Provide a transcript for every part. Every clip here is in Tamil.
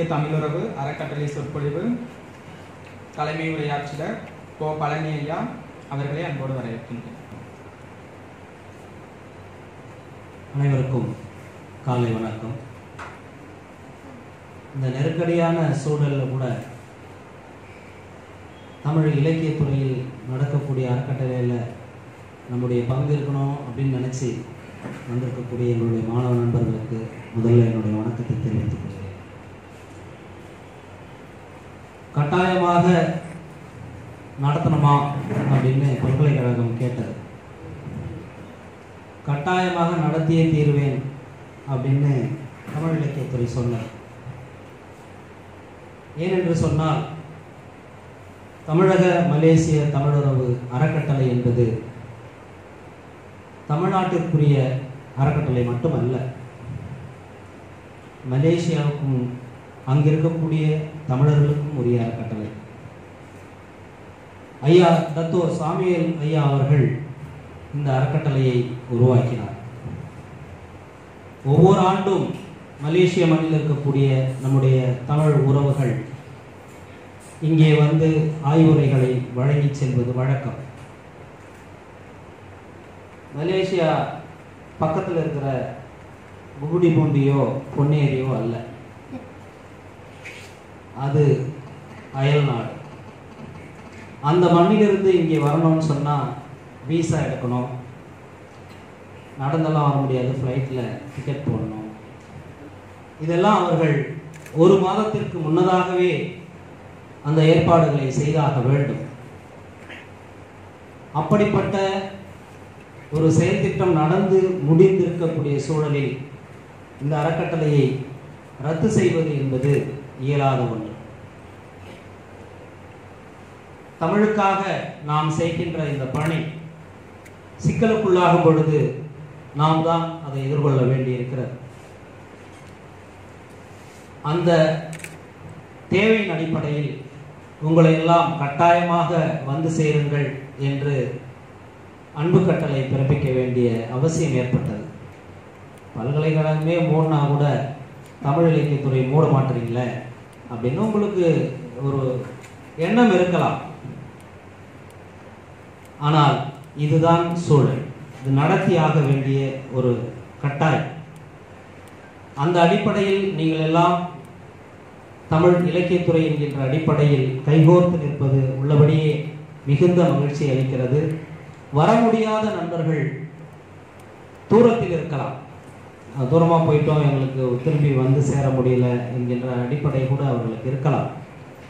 மலேசிய தமிழுறவு அறக்கட்டளை சொற்பொழிவு தலைமை உரையாற்றினர் கோ பழனி ஐயா அவர்களை அன்போடு வரவேற்கின்றேன். அனைவருக்கும் காலை வணக்கம். இந்த நெருக்கடியான சூழலில் கூட தமிழ் இலக்கியத் துறையில் நடக்கக்கூடிய அறக்கட்டளையில் நம்முடைய பங்கு இருக்கணும் அப்படின்னு நினச்சி வந்திருக்கக்கூடிய எங்களுடைய மாணவ நண்பர்களுக்கு முதல்ல என்னுடைய வணக்கத்தை தெரிவித்துக் கொள்கிறேன். கட்டாயமாக நடத்தணுமா அப்படின்னு பல்கலைக்கழகம் கேட்டது. கட்டாயமாக நடத்தியே தீர்வேன் அப்படின்னு தமிழ் இலக்கியத்துறை சொன்னார். ஏனென்று சொன்னால் தமிழக மலேசிய தமிழுறவு அறக்கட்டளை என்பது தமிழ்நாட்டிற்குரிய அறக்கட்டளை மட்டுமல்ல மலேசியாவுக்கும் அங்கிருக்கக்கூடிய தமிழர்களுக்கும் உரிய அறக்கட்டளை ஐயா தத்துவ சாமியல் ஐயா அவர்கள் இந்த அறக்கட்டளையை உருவாக்கினார். ஒவ்வொரு ஆண்டும் மலேசிய மண்ணில் இருக்கக்கூடிய நம்முடைய தமிழ் உறவுகள் இங்கே வந்து ஆய்வுரைகளை வழங்கி செல்வது வழக்கம். மலேசியா பக்கத்தில் இருக்கிற புகுடி பூண்டியோ பொன்னேரியோ அல்ல. அது அயல் நாடு. அந்த மண்ணிலிருந்து இங்கே வரணும்னு சொன்னால் வீசா எடுக்கணும். நடந்தெல்லாம் வர முடியாது. ஃப்ளைட்டில் டிக்கெட் போடணும். இதெல்லாம் அவர்கள் ஒரு மாதத்திற்கு முன்னதாகவே அந்த ஏற்பாடுகளை செய்தாக வேண்டும். அப்படிப்பட்ட ஒரு செயல்திட்டம் நடந்து முடிந்திருக்கக்கூடிய சூழலில் இந்த அறக்கட்டளையை ரத்து செய்வது என்பது இயலாத ஒன்று. தமிழுக்காக நாம் செய்கின்ற இந்த பணி சிக்கலுக்குள்ளாகும் பொழுது நாம் தான் அதை எதிர்கொள்ள வேண்டியிருக்கிறது. அந்த தேவையின் அடிப்படையில் உங்களை எல்லாம் கட்டாயமாக வந்து சேருங்கள் என்று அன்பு கட்டளை பிறப்பிக்க வேண்டிய அவசியம் ஏற்பட்டது. பல்கலைக்கழகமே மூடினா கூட தமிழ் இலக்கியத்துறை மூட மாட்டீங்களே? அப்படின்னு உங்களுக்கு ஒரு எண்ணம் இருக்கலாம். ஆனால் இதுதான் சூழல். இது நடத்தியாக வேண்டிய ஒரு கட்டாயம். அந்த அடிப்படையில் நீங்கள் எல்லாம் தமிழ் இலக்கியத்துறை என்கின்ற அடிப்படையில் கைகோர்த்து நிற்பது உள்ளபடியே மிகுந்த மகிழ்ச்சி அளிக்கிறது. வர முடியாத நண்பர்கள் தூரத்தில் இருக்கலாம். தூரமாக போயிட்டோம் எங்களுக்கு திரும்பி வந்து சேர முடியல என்கின்ற அடிப்படை கூட அவர்களுக்கு இருக்கலாம்.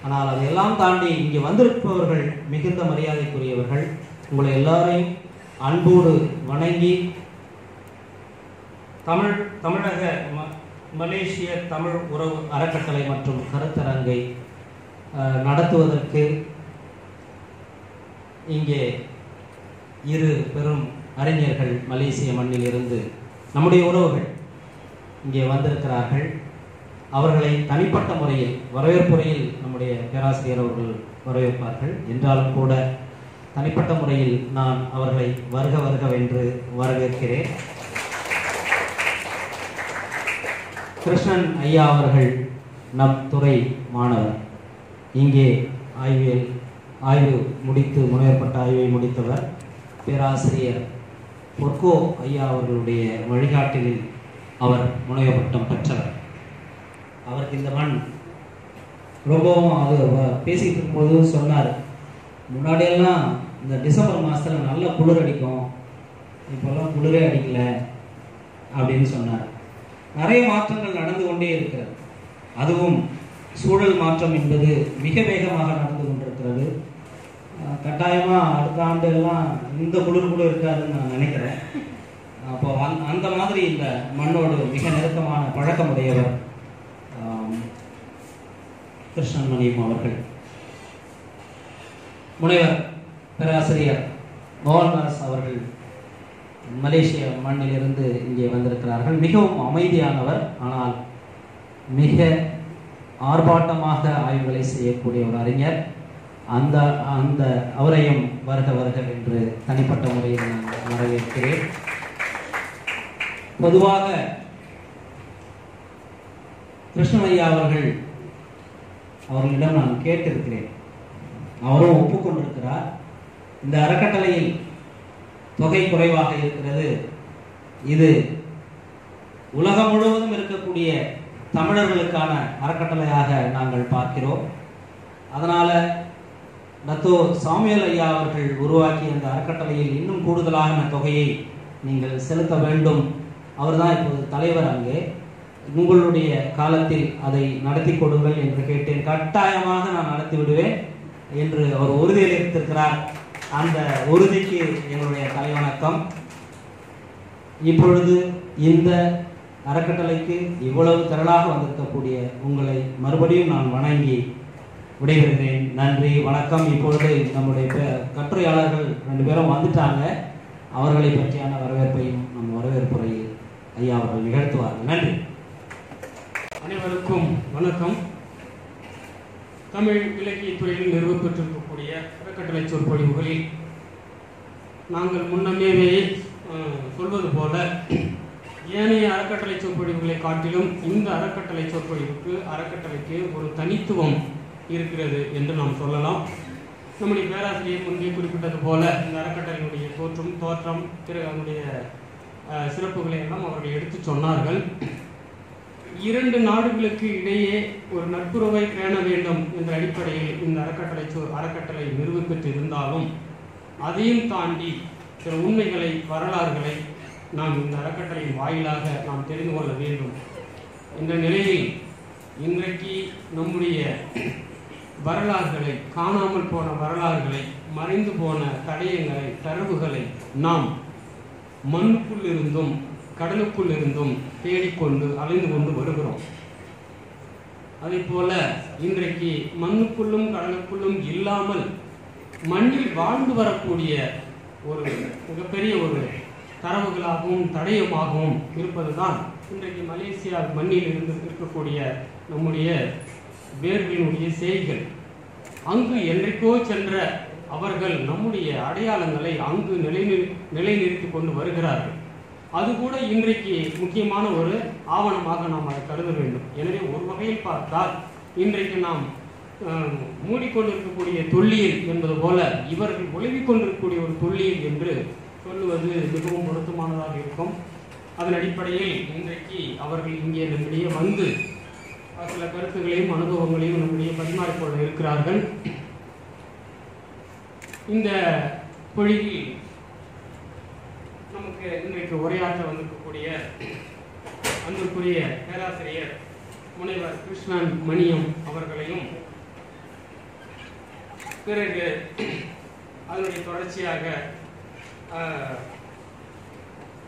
ஆனால் அதையெல்லாம் தாண்டி இங்கே வந்திருப்பவர்கள் மிகுந்த மரியாதைக்குரியவர்கள். உங்களை எல்லாரையும் அன்போடு வணங்கி தமிழ் தமிழக ம மலேசிய தமிழ் உறவு அறக்கட்டளை மற்றும் கருத்தரங்கை நடத்துவதற்கு இங்கே இரு பெரும் அறிஞர்கள் மலேசிய மண்ணில் இருந்து நம்முடைய உறவுகள் இங்கே வந்திருக்கிறார்கள். அவர்களை தனிப்பட்ட முறையில் வரவேற்புரையில் நம்முடைய பேராசிரியர் அவர்கள் வரவேற்பார்கள். என்றாலும் கூட தனிப்பட்ட முறையில் நான் அவர்களை வருக வருகவென்று வரவேற்கிறேன். கிருஷ்ணன் ஐயா அவர்கள் நம் துறை மாணவர். இங்கே ஆய்வியல் ஆய்வு முடித்து முனைவப்பட்ட ஆய்வை முடித்தவர் பேராசிரியர் பொற்கோ ஐயா அவர்களுடைய வழிகாட்டலில் அவர் முனைவர் பட்டம் பெற்றவர் அவருக்கு இந்த மண் ரொம்பவும் அது பேசிகிட்டு இருக்கும்போது சொன்னார் முன்னாடியெல்லாம் இந்த டிசம்பர் மாதத்தில் நல்ல குளிர் அடிக்கும். இப்போல்லாம் குளிரே அடிக்கல அப்படின்னு சொன்னார். நிறைய மாற்றங்கள் நடந்து கொண்டே இருக்கிறது. அதுவும் சூழல் மாற்றம் என்பது மிக வேகமாக நடந்து கொண்டிருக்கிறது. கட்டாயமாக அடுத்த ஆண்டு எல்லாம் இந்த குளிர் கூட இருக்காதுன்னு நான் நினைக்கிறேன். அப்போ அந் அந்த மாதிரி இந்த மண்ணோடு மிக நெருக்கமான பழக்கமுடையவர் கிருஷ்ணன் மணியம் அவர்கள். முனைவர் பேராசிரியர் மோகன்தாஸ் அவர்கள் மலேசிய மண்ணிலிருந்து இங்கே வந்திருக்கிறார்கள். மிகவும் அமைதியானவர் ஆனால் மிக ஆர்ப்பாட்டமாக ஆய்வுகளை செய்யக்கூடிய ஒரு அறிஞர். அந்த அந்த அவரையும் வருக வருக என்று தனிப்பட்ட முறையில் நான் வரவேற்கிறேன். பொதுவாக கிருஷ்ணமையா அவர்கள் அவர்களிடம் நான் கேட்டிருக்கிறேன். அவரும் ஒப்புக்கொண்டிருக்கிறார். இந்த அறக்கட்டளையில் தொகை குறைவாக இருக்கிறது. இது உலகம் முழுவதும் இருக்கக்கூடிய தமிழர்களுக்கான அறக்கட்டளையாக நாங்கள் பார்க்கிறோம். அதனால டத்தோ சாமியல் ஐயா அவர்கள் உருவாக்கிய அந்த அறக்கட்டளையில் இன்னும் கூடுதலான தொகையை நீங்கள் செலுத்த வேண்டும். அவர்தான் இப்போது தலைவர் அங்கே. உங்களுடைய காலத்தில் அதை நடத்தி கொடுங்கள் என்று கேட்டேன். கட்டாயமாக நான் நடத்தி விடுவேன் என்று அவர் உறுதியளித்திருக்கிறார். அந்த உறுதிக்கு எங்களுடைய தலைவணக்கம். இப்பொழுது இந்த அறக்கட்டளைக்கு இவ்வளவு திரளாக வந்திருக்கக்கூடிய உங்களை மறுபடியும் நான் வணங்கி விடைபெறுகிறேன். நன்றி வணக்கம். இப்பொழுது நம்முடைய கட்டுரையாளர்கள் ரெண்டு பேரும் வந்துட்டாங்க. அவர்களை பற்றியான வரவேற்பையும் நம் வரவேற்புரையில் ஐயா அவர்கள் நிகழ்த்துவார்கள். நன்றி. அனைவருக்கும் வணக்கம். தமிழ் இலக்கியத்துறையில் நிறுவப்பட்டிருக்கக்கூடிய அறக்கட்டளை சொற்பொழிவுகளில் நாங்கள் முன்னமேவே சொல்வது போல ஏனைய அறக்கட்டளை சொற்பொழிவுகளை காட்டிலும் இந்த அறக்கட்டளை சொற்பொழிவுக்கு அறக்கட்டளைக்கு ஒரு தனித்துவம் இருக்கிறது என்று நாம் சொல்லலாம். நம்முடைய பேராசிரியர் முன்பே குறிப்பிட்டது போல இந்த அறக்கட்டளையினுடைய தோற்றம் தோற்றம் பிறகு அதனுடைய சிறப்புகளை எல்லாம் அவர்கள் எடுத்து சொன்னார்கள். இரண்டு நாடுகளுக்கு இடையே ஒரு நட்புறவை பேண வேண்டும் என்ற அடிப்படையில் இந்த அறக்கட்டளை அறக்கட்டளை நிறுவப்பெற்று இருந்தாலும் அதையும் தாண்டி சில உண்மைகளை வரலாறுகளை நாம் இந்த அறக்கட்டளையின் வாயிலாக நாம் தெரிந்து கொள்ள வேண்டும். என்ற நிலையில் இன்றைக்கு நம்முடைய வரலாறுகளை காணாமல் போன வரலாறுகளை மறைந்து போன தடயங்களை தரவுகளை நாம் மண்ணுக்குள் இருந்தும் கடலுக்குள் இருந்தும் தேடிக்கொண்டு அலைந்து கொண்டு வருகிறோம். அதே போல இன்றைக்கு மண்ணுக்குள்ளும் கடலுக்குள்ளும் இல்லாமல் மண்ணில் வாழ்ந்து வரக்கூடிய ஒரு மிகப்பெரிய ஒரு தரவுகளாகவும் தடயமாகவும் இருப்பதுதான் இன்றைக்கு மலேசியா மண்ணில் இருந்து இருக்கக்கூடிய நம்முடைய வேர்வினுடைய செய்கள் அங்கு என்றைக்கோ சென்ற அவர்கள் நம்முடைய அடையாளங்களை அங்கு நிலைநிறு நிலைநிறுத்தி கொண்டு வருகிறார்கள். அது கூட இன்றைக்கு முக்கியமான ஒரு ஆவணமாக நாம் அதை கருத வேண்டும். எனவே ஒரு வகையில் பார்த்தால் இன்றைக்கு நாம் மூடிக்கொண்டிருக்கக்கூடிய தொல்லியல் என்பது போல இவர்கள் உழவிக் கொண்டிருக்கக்கூடிய ஒரு தொல்லியல் என்று சொல்லுவது மிகவும் பொருத்தமானதாக இருக்கும். அதன் அடிப்படையில் இன்றைக்கு அவர்கள் இங்கே நம்மிடையே வந்து சில கருத்துகளையும் அனுபவங்களையும் நம்முடைய பரிமாறிக்கொள்ள இருக்கிறார்கள். இந்த பொழிவில் நமக்கு இன்றைக்கு உரையாற்ற வந்திருக்கக்கூடிய அன்புக்குரிய பேராசிரியர் முனைவர் கிருஷ்ணன் மணியம் அவர்களையும் பிறகு அதனுடைய தொடர்ச்சியாக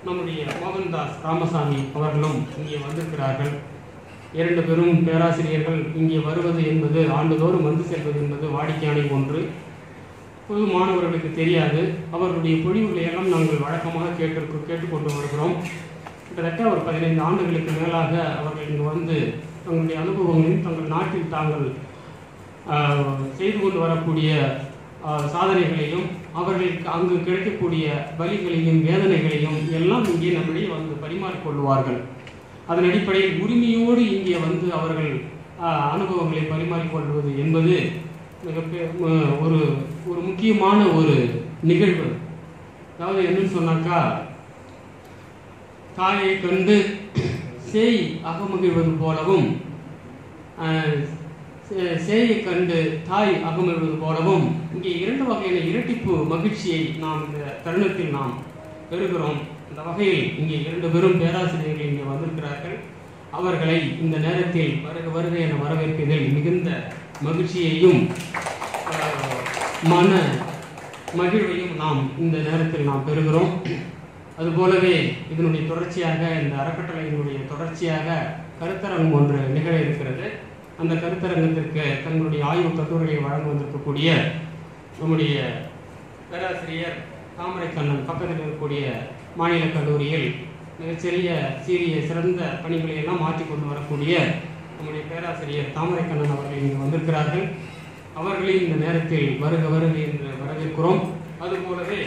நம்முடைய மோகன்தாஸ் ராமசாமி அவர்களும் இங்கே வந்திருக்கிறார்கள். இரண்டு பெரும் பேராசிரியர்கள் இங்கே வருவது என்பது ஆண்டுதோறும் வந்து செல்வது என்பது வாடிக்கையான ஒன்று. பொது மாணவர்களுக்கு தெரியாது. அவர்களுடைய பொழிவுகளை எல்லாம் நாங்கள் வழக்கமாக கேட்டு கேட்டுக்கொண்டு வருகிறோம். கிட்டத்தட்ட ஒரு பதினைந்து ஆண்டுகளுக்கு மேலாக அவர்கள் இங்கு வந்து தங்களுடைய அனுபவங்களையும் தங்கள் நாட்டில் தாங்கள் செய்து கொண்டு வரக்கூடிய சாதனைகளையும் அவர்களுக்கு அங்கு கிடைக்கக்கூடிய வலிகளையும் வேதனைகளையும் எல்லாம் இங்கே நம்மளே வந்து பரிமாறிக்கொள்வார்கள் அதன் அடிப்படையில் உரிமையோடு இங்கே வந்து அவர்கள் அனுபவங்களை பரிமாறிக்கொள்வது என்பது மிக ஒரு ஒரு முக்கியமான ஒரு நிகழ்வு. அதாவது என்னன்னு சொன்னாக்கா தாயை கண்டு சேய் அகமகிழ்வது போலவும் சேயை கண்டு தாய் அகமகிழ்வது போலவும் இங்கே இரண்டு வகையான இரட்டிப்பு மகிழ்ச்சியை நாம் இந்த தருணத்தில் நாம் பெறுகிறோம். அந்த வகையில் இங்கே இரண்டு பெரும் பேராசிரியர்கள் இங்கே வந்திருக்கிறார்கள். அவர்களை இந்த நேரத்தில் வருக வருக என வரவேற்பதில் மிகுந்த மகிழ்ச்சியையும் மன மகிழ்வையும் நாம் இந்த நேரத்தில் நாம் பெறுகிறோம். அதுபோலவே இதனுடைய தொடர்ச்சியாக இந்த அறக்கட்டளையினுடைய தொடர்ச்சியாக கருத்தரங்கம் ஒன்று நிகழ இருக்கிறது. அந்த கருத்தரங்கத்திற்கு தங்களுடைய ஆய்வு கட்டுரைகளை வழங்க வந்திருக்கக்கூடிய நம்முடைய பேராசிரியர் தாமரை கண்ணன் பக்கத்தில் இருக்கக்கூடிய மாநில கல்லூரியில் மிகச்சிறிய சீரிய சிறந்த பணிகளை எல்லாம் மாற்றி கொண்டு வரக்கூடிய நம்முடைய பேராசிரியர் தாமரைக்கண்ணன் அவர்கள் இங்கு வந்திருக்கிறார்கள். அவர்களையும் இந்த நேரத்தில் வருக வருக என்று வரவேற்கிறோம். அதுபோலவே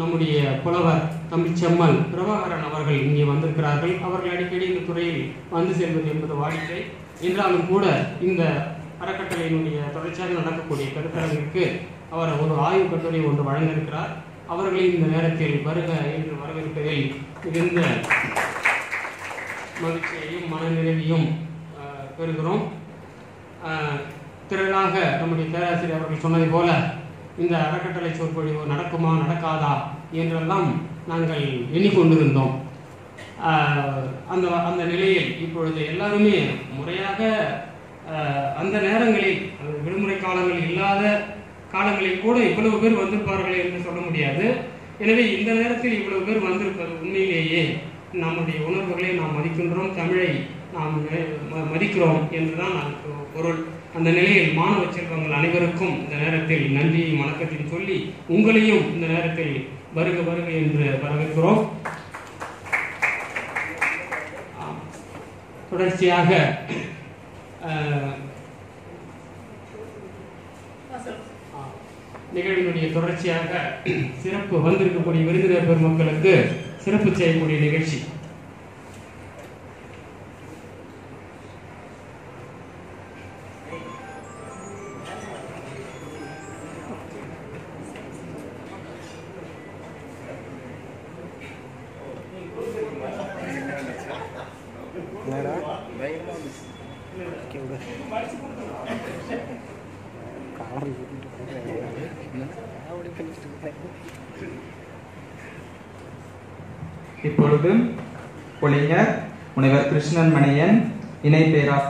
நம்முடைய புலவர் தம்பி செம்மல் பிரபாகரன் அவர்கள் இங்கே வந்திருக்கிறார்கள். அவர்கள் அடிக்கடி இந்த துறையில் வந்து செல்வது என்பது வாடிக்கை. என்றாலும் கூட இந்த அறக்கட்டளையினுடைய தொடர்ச்சியாக நடக்கக்கூடிய கருத்தரங்கிற்கு அவர் ஒரு ஆய்வு கட்டுரை ஒன்று வழங்கியிருக்கிறார். அவர்களை இந்த நேரத்தில் வருக என்று வரவேற்பதில் மிகுந்த மகிழ்ச்சியையும் மனநிறைவையும் பெறுகிறோம். திரளாக நம்முடைய பேராசிரியர் அவர்கள் சொன்னதை போல இந்த அறக்கட்டளை சொற்பொழிவு நடக்குமா நடக்காதா என்றெல்லாம் நாங்கள் எண்ணிக்கொண்டிருந்தோம். அந்த அந்த நிலையில் இப்பொழுது எல்லாருமே முறையாக அந்த நேரங்களில் விடுமுறை காலங்கள் இல்லாத காலங்களில் கூட இவ்வளவு பேர் வந்திருப்பார்கள் என்று சொல்ல முடியாது. எனவே இந்த நேரத்தில் இவ்வளவு பேர் வந்திருப்பது உண்மையிலேயே நம்முடைய உணர்வுகளை நாம் மதிக்கின்றோம் தமிழை நாம் ம- மதிக்கிறோம் என்றுதான் அதுக்கு பொருள். அந்த நிலையில் மாணவ செல்வங்கள் அனைவருக்கும் இந்த நேரத்தில் நன்றியையும் வணக்கத்தையும் சொல்லி உங்களையும் இந்த நேரத்தில் வருக வருக என்று வரவேற்கிறோம். தொடர்ச்சியாக அஹ், ஆ, நிகழ்வினுடைய தொடர்ச்சியாக சிறப்பு வந்திருக்கக்கூடிய விருந்தினர் பெருமக்களுக்கு சிறப்பு செய்யக்கூடிய நிகழ்ச்சி.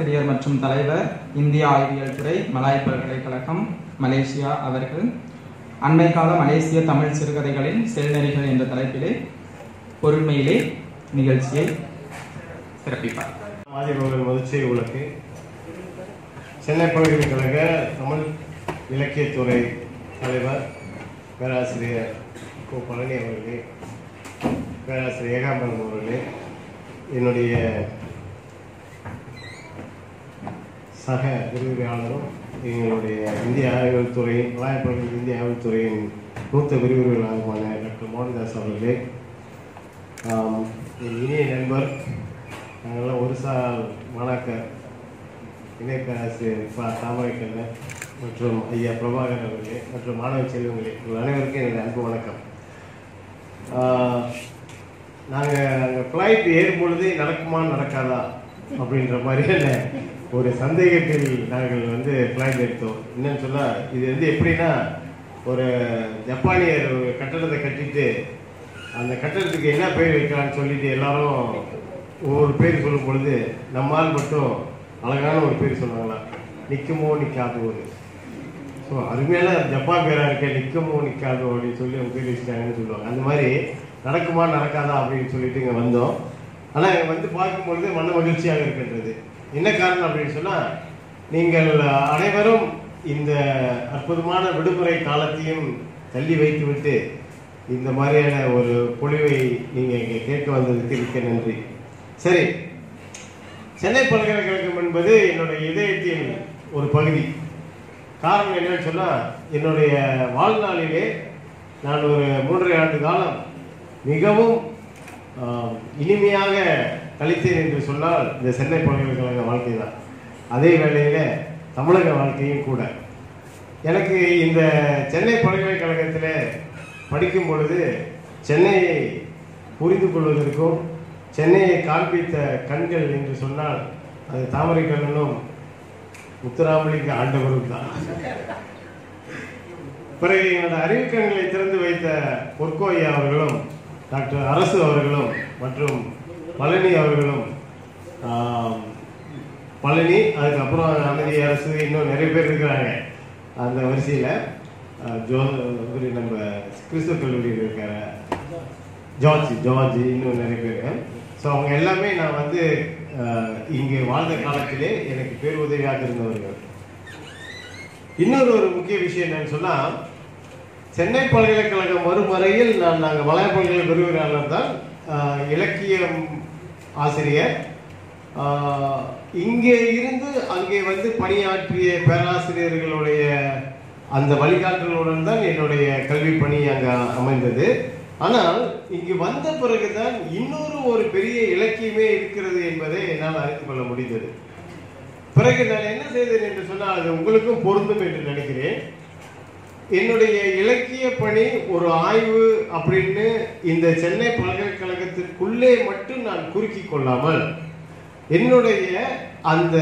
பேராசிரியர் மற்றும் தலைவர் இந்திய ஆய்வியல் துறை மலாய் பல்கலைக்கழகம் மலேசியா அவர்கள். அண்மை கால மலேசிய தமிழ் சிறுகதைகளின் செல்நெறிகள் என்ற தலைப்பிலே பொறுமையிலே நிகழ்ச்சியை சிறப்பிப்பார். ஆதிபகவன் மதுச்சை உலக்கு சென்னை பல்கலைக்கழக தமிழ் இலக்கியத்துறை தலைவர் பேராசிரியர் கோ பழனி அவர்களே பேராசிரியர் ஏகாம்பரம் அவர்களே என்னுடைய சக விரிவுரையாளரும் எங்களுடைய இந்திய ஆய்வுத் துறையின் மலாயப்பள்ளி இந்திய ஆய்வுத் துறையின் மூத்த விரிவுரையாளருமான டாக்டர் மோகன்தாஸ் அவர்களே. என் இனிய நண்பர் நாங்கள்லாம் ஒரு சார் மாணாக்கர் இணை பேராசிரியர் பா தாமரைக்கண்ணன் மற்றும் ஐயா பிரபாகர் அவர்களே மற்றும் மாணவ செல்வங்களே. உங்கள் அனைவருக்கும் எனது அன்பு வணக்கம். நாங்கள் அங்கே ஃப்ளைட் ஏறும் பொழுது நடக்குமா நடக்காதா? அப்படின்ற மாதிரியான ஒரு சந்தேகத்தில் நாங்கள் வந்து பிளான் எடுத்தோம். என்னன்னு சொன்னால் இது வந்து எப்படின்னா ஒரு ஜப்பானியர் ஒரு கட்டடத்தை கட்டிட்டு அந்த கட்டடத்துக்கு என்ன பேர் வைக்கலான்னு சொல்லிட்டு எல்லாரும் ஒவ்வொரு பேர் சொல்லும் பொழுது நம்மால் மட்டும் அழகான ஒரு பேர் சொன்னாங்களாம் நிற்குமோ நிற்காதோ ஒரு ஸோ அருமையான ஜப்பான் பேராக இருக்க நிற்குமோ நிற்காதோ அப்படின்னு சொல்லி அவங்க பேர் வச்சுட்டாங்கன்னு சொல்லுவாங்க. அந்த மாதிரி நடக்குமா நடக்காதா அப்படின்னு சொல்லிட்டு இங்கே வந்தோம். ஆனால் வந்து பார்க்கும்பொழுது மன மகிழ்ச்சியாக இருக்கின்றது. என்ன காரணம் அப்படின்னு சொன்னால் நீங்கள் அனைவரும் இந்த அற்புதமான விடுமுறை காலத்தையும் தள்ளி வைத்துவிட்டு இந்த மாதிரியான ஒரு பொழிவை நீங்கள் இங்கே கேட்க வந்ததுக்கு மிக்க நன்றி. சரி சென்னை பல்கலைக்கழகம் என்பது என்னுடைய இதயத்தின் ஒரு பகுதி. காரணம் என்னன்னு சொன்னால் என்னுடைய வாழ்நாளிலே நான் ஒரு மூன்றரை ஆண்டு காலம் மிகவும் இனிமையாக கழித்தேன் என்று சொன்னால் இந்த சென்னை பல்கலைக்கழக வாழ்க்கை தான். அதே வேளையில் தமிழக வாழ்க்கையும் கூட. எனக்கு இந்த சென்னை பல்கலைக்கழகத்தில் படிக்கும் பொழுது சென்னையை புரிந்து கொள்வதற்கும் சென்னையை காண்பித்த கண்கள் என்று சொன்னால் அது தாமரை கண்ணனும் முத்துராமலிங்க ஆண்டவரும் தான். பிறகு என்னோட அறிவுக்கண்களை திறந்து வைத்த பொற்கோ அவர்களும் டாக்டர் அரசு அவர்களும் மற்றும் பழனி அவர்களும் பழனி அதுக்கப்புறம் அமைதி அரசு இன்னும் நிறைய பேர் இருக்கிறாங்க அந்த வரிசையில். ஜோ நம்ம கிறிஸ்துவ கல்லூரியில் இருக்கிற ஜார்ஜ் ஜார்ஜ் இன்னும் நிறைய பேர் ஸோ அவங்க எல்லாமே நான் வந்து இங்கே வாழ்ந்த காலத்திலே எனக்கு பேருதவியாக இருந்தவர்கள். இன்னொரு ஒரு முக்கிய விஷயம் என்னன்னு சொன்னால் சென்னை பல்கலைக்கழகம் வரும் வரையில் நான் நாங்கள் வளைய பல்கலை விரிவுரையாளர் தான் இலக்கியம் ஆசிரியர். இங்கே இருந்து அங்கே வந்து பணியாற்றிய பேராசிரியர்களுடைய அந்த வழிகாட்டலுடன் தான் என்னுடைய கல்வி பணி அங்கே அமைந்தது. ஆனால் இங்கு வந்த பிறகுதான் இன்னொரு ஒரு பெரிய இலக்கியமே இருக்கிறது என்பதை என்னால் அறிந்து கொள்ள முடிந்தது. பிறகு நான் என்ன செய்தேன் என்று சொன்னால் அது உங்களுக்கும் பொருந்தும் என்று நினைக்கிறேன். என்னுடைய இலக்கிய பணி ஒரு ஆய்வு அப்படின்னு இந்த சென்னை பல்கலைக்கழகத்திற்குள்ளே மட்டும் நான் குறுக்கிக் கொள்ளாமல் என்னுடைய அந்த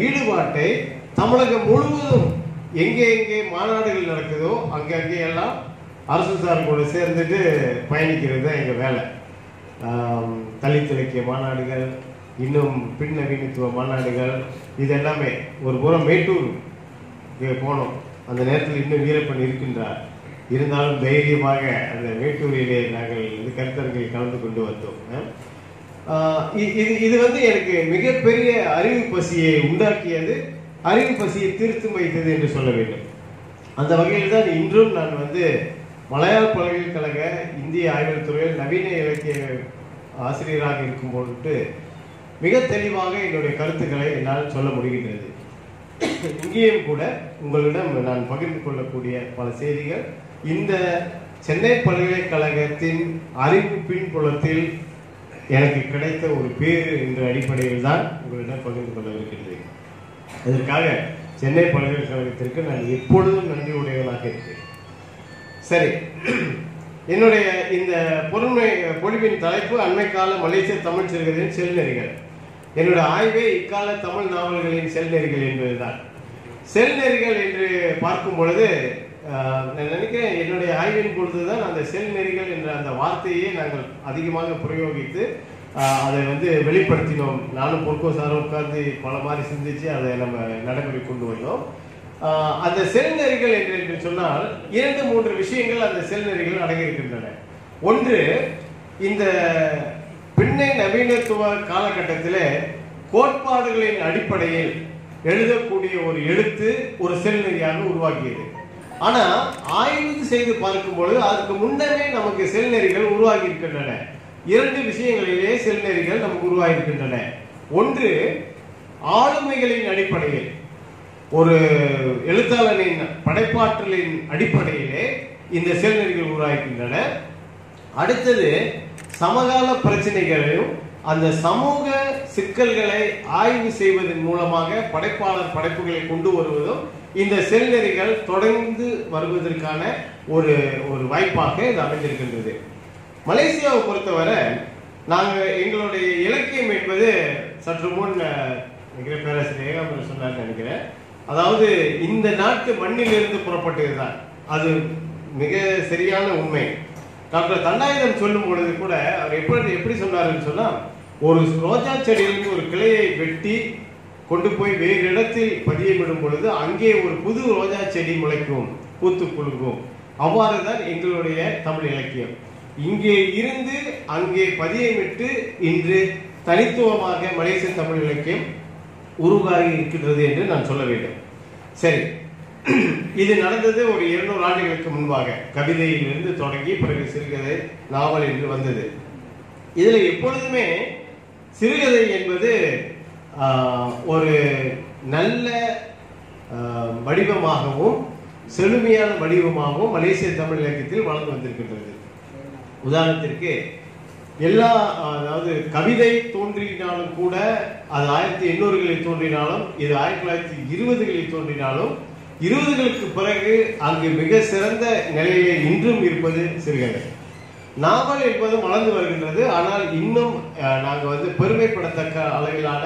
ஈடுபாட்டை தமிழகம் முழுவதும் எங்கே எங்கே மாநாடுகள் நடக்குதோ அங்கே அங்கே எல்லாம் அரசு சார் கூட சேர்ந்துட்டு பயணிக்கிறது தான் எங்கள் வேலை. ஆம், தலித் இலக்கிய மாநாடுகள் இன்னும் பின்னவீனத்துவ மாநாடுகள் இதெல்லாமே ஒரு புறம் மேட்டூர் இங்கே போனோம். அந்த நேரத்தில் இன்னும் வீரப்பன் இருக்கின்றார். இருந்தாலும் தைரியமாக அந்த மேட்டூரிலே நாங்கள் இந்த கருத்தரங்கில் கலந்து கொண்டு வந்தோம். இ- இது இது வந்து எனக்கு மிகப்பெரிய அறிவு பசியை உண்டாக்கியது அறிவு பசியை திருத்தும் வைத்தது என்று சொல்ல வேண்டும். அந்த வகையில் தான் இன்றும் நான் வந்து மலையாள பல்கலைக்கழக இந்திய ஆய்வுத் துறையில் நவீன இலக்கிய ஆசிரியராக இருக்கும் பொருட்டு மிக தெளிவாக என்னுடைய கருத்துக்களை என்னால் சொல்ல முடிகின்றது. இங்கேயும் கூட உங்களிடம் நான் பகிர்ந்து கொள்ளக்கூடிய பல செய்திகள். இந்த சென்னை பல்கலைக்கழகத்தின் அறிவு பின்புலத்தில் எனக்கு கிடைத்த ஒரு பேரு என்ற அடிப்படையில் தான் உங்களிடம் பகிர்ந்து கொள்ளவிருக்கின்றேன் இதற்காக சென்னை பல்கலைக்கழகத்திற்கு நான் எப்பொழுதும் நன்றி உடையவனாக இருக்கிறேன். சரி. என்னுடைய இந்த பொறுமை பொழிவின் தலைப்பு அண்மைக்கால மலேசிய தமிழ் சிறுகதையின் செல்நெறிகள். என்னோட ஆய்வே இக்கால தமிழ் நாவல்களின் செல்நெறிகள் என்பதுதான். செல்நெறிகள் என்று பார்க்கும் பொழுது நான் நினைக்கிறேன் என்னுடைய ஆய்வின் பொழுதுதான் அந்த செல்நெறிகள் என்ற அந்த வார்த்தையை நாங்கள் அதிகமாக பிரயோகித்து அதை வந்து வெளிப்படுத்தினோம். நானும் பொற்கோ சாரும் உட்கார்ந்து பல மாதிரி சிந்திச்சு அதை நம்ம நடைமுறை கொண்டு வந்தோம். அந்த செல்நெறிகள் என்று என்று சொன்னால் இரண்டு மூன்று விஷயங்கள் அந்த செல்நெறிகள் அடங்கியிருக்கின்றன. ஒன்று இந்த பின்னை நவீனத்துவ காலகட்டத்தில் கோட்பாடுகளின் அடிப்படையில் எழுதக்கூடிய ஒரு எழுத்து ஒரு செல்நெறியாக உருவாக்கியது ஆனா ஆய்வு செய்து பார்க்கும் பொழுது அதுக்கு முன்னமே நமக்கு செல்நெறிகள் உருவாகி இருக்கின்றன இரண்டு விஷயங்களிலே செல்நெறிகள் நமக்கு உருவாகி இருக்கின்றன ஒன்று ஆளுமைகளின் அடிப்படையில் ஒரு எழுத்தாளனின் படைப்பாற்றலின் அடிப்படையிலே இந்த செல்நெறிகள் உருவாகின்றன அடுத்தது சமகால பிரச்சனைகளையும் அந்த சமூக சிக்கல்களை ஆய்வு செய்வதன் மூலமாக படைப்பாளர் படைப்புகளை கொண்டு வருவதும் இந்த செல்நெறிகள் தொடர்ந்து வருவதற்கான ஒரு ஒரு வாய்ப்பாக இது அமைந்திருக்கின்றது. மலேசியாவை பொறுத்தவரை நாங்கள் எங்களுடைய இலக்கியம் என்பது சற்று முன் நினைக்கிறேன் பேராசிரியர் ஏகாம்பரம் சொன்னார் நினைக்கிறேன். அதாவது இந்த நாட்டு மண்ணிலிருந்து புறப்பட்டதுதான். அது மிக சரியான உண்மை. டாக்டர் தண்டாயுதம் சொல்லும் பொழுது கூட அவர் எப்படி எப்படி சொன்னாருன்னு சொன்னால் ஒரு ரோஜா செடியிலிருந்து ஒரு கிளையை வெட்டி கொண்டு போய் வேறு இடத்தில் பதியமிடும் பொழுது அங்கே ஒரு புது ரோஜா செடி முளைக்கும் பூத்து குலுங்கும். அவ்வாறு தான் எங்களுடைய தமிழ் இலக்கியம். இங்கே இருந்து அங்கே பதியமிட்டு இன்று தனித்துவமாக மலேசிய தமிழ் இலக்கியம் உருவாகி இருக்கின்றது என்று நான் சொல்ல வேண்டும். சரி இது நடந்தது ஒரு இருநூறு ஆண்டுகளுக்கு முன்பாக. கவிதையிலிருந்து தொடங்கி பிறகு சிறுகதை நாவல் என்று வந்தது. இதுல எப்பொழுதுமே சிறுகதை என்பது ஒரு நல்ல வடிவமாகவும் செழுமையான வடிவமாகவும் மலேசிய தமிழ் இலக்கியத்தில் வளர்ந்து வந்திருக்கின்றது. உதாரணத்திற்கு எல்லா அதாவது கவிதை தோன்றினாலும் கூட அது ஆயிரத்தி எண்ணூறுகளில் தோன்றினாலும் இது ஆயிரத்தி தொள்ளாயிரத்தி இருபதுகளில் தோன்றினாலும் இருபதுகளுக்கு பிறகு அங்கு மிக சிறந்த நிலையிலே இன்றும் இருப்பது சிறுகதை. நாவல் என்பது வளர்ந்து வருகின்றது. ஆனால் இன்னும் நாங்கள் வந்து பெருமைப்படத்தக்க அளவிலான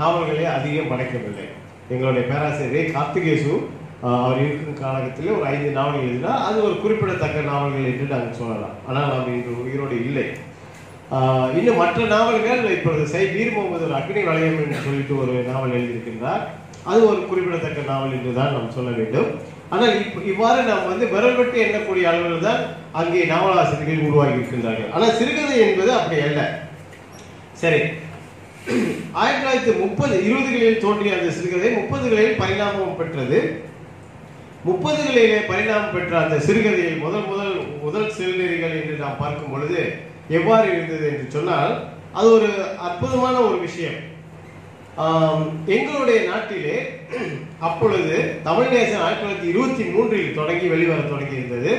நாவல்களை அதிகம் படைக்கவில்லை. எங்களுடைய பேராசிரியர் கார்த்திகேசு அவர் இருக்கும் காலகட்டத்தில் ஒரு ஐந்து நாவல்கள் எழுதினா அது ஒரு குறிப்பிடத்தக்க நாவல்கள் என்று நாங்கள் சொல்லலாம். ஆனால் அவர் இன்று உயிரோடு இல்லை. இன்னும் மற்ற நாவல்கள் இப்பொழுது சை வீர் முகமது ஒரு அக்னி வளையம் என்று சொல்லிட்டு ஒரு நாவல் எழுதியிருக்கின்றார். அது ஒரு குறிப்பிடத்தக்க நாவல் என்று தான் நாம் சொல்ல வேண்டும். ஆனால் இப் இவ்வாறு நாம் வந்து விரல் விட்டு எண்ணக்கூடிய அளவில் தான் அங்கே நாவலாசிரியர்கள் உருவாகி இருக்கின்றார்கள். ஆனால் சிறுகதை என்பது அப்படி அல்ல. சரி. ஆயிரத்தி தொள்ளாயிரத்தி முப்பது இருபதுகளில் தோன்றிய அந்த சிறுகதை முப்பதுகளில் பரிணாமம் பெற்றது. முப்பதுகளிலே பரிணாமம் பெற்ற அந்த சிறுகதையில் முதல் முதல் முதல் சிறுநெறிகள் என்று நாம் பார்க்கும் பொழுது எவ்வாறு இருந்தது என்று சொன்னால் அது ஒரு அற்புதமான ஒரு விஷயம். எங்களுடைய நாட்டிலே அப்பொழுது தமிழ் தேசம் ஆயிரத்தி தொள்ளாயிரத்தி இருபத்தி மூன்றில் தொடங்கி வெளிவர தொடங்கி இருந்தது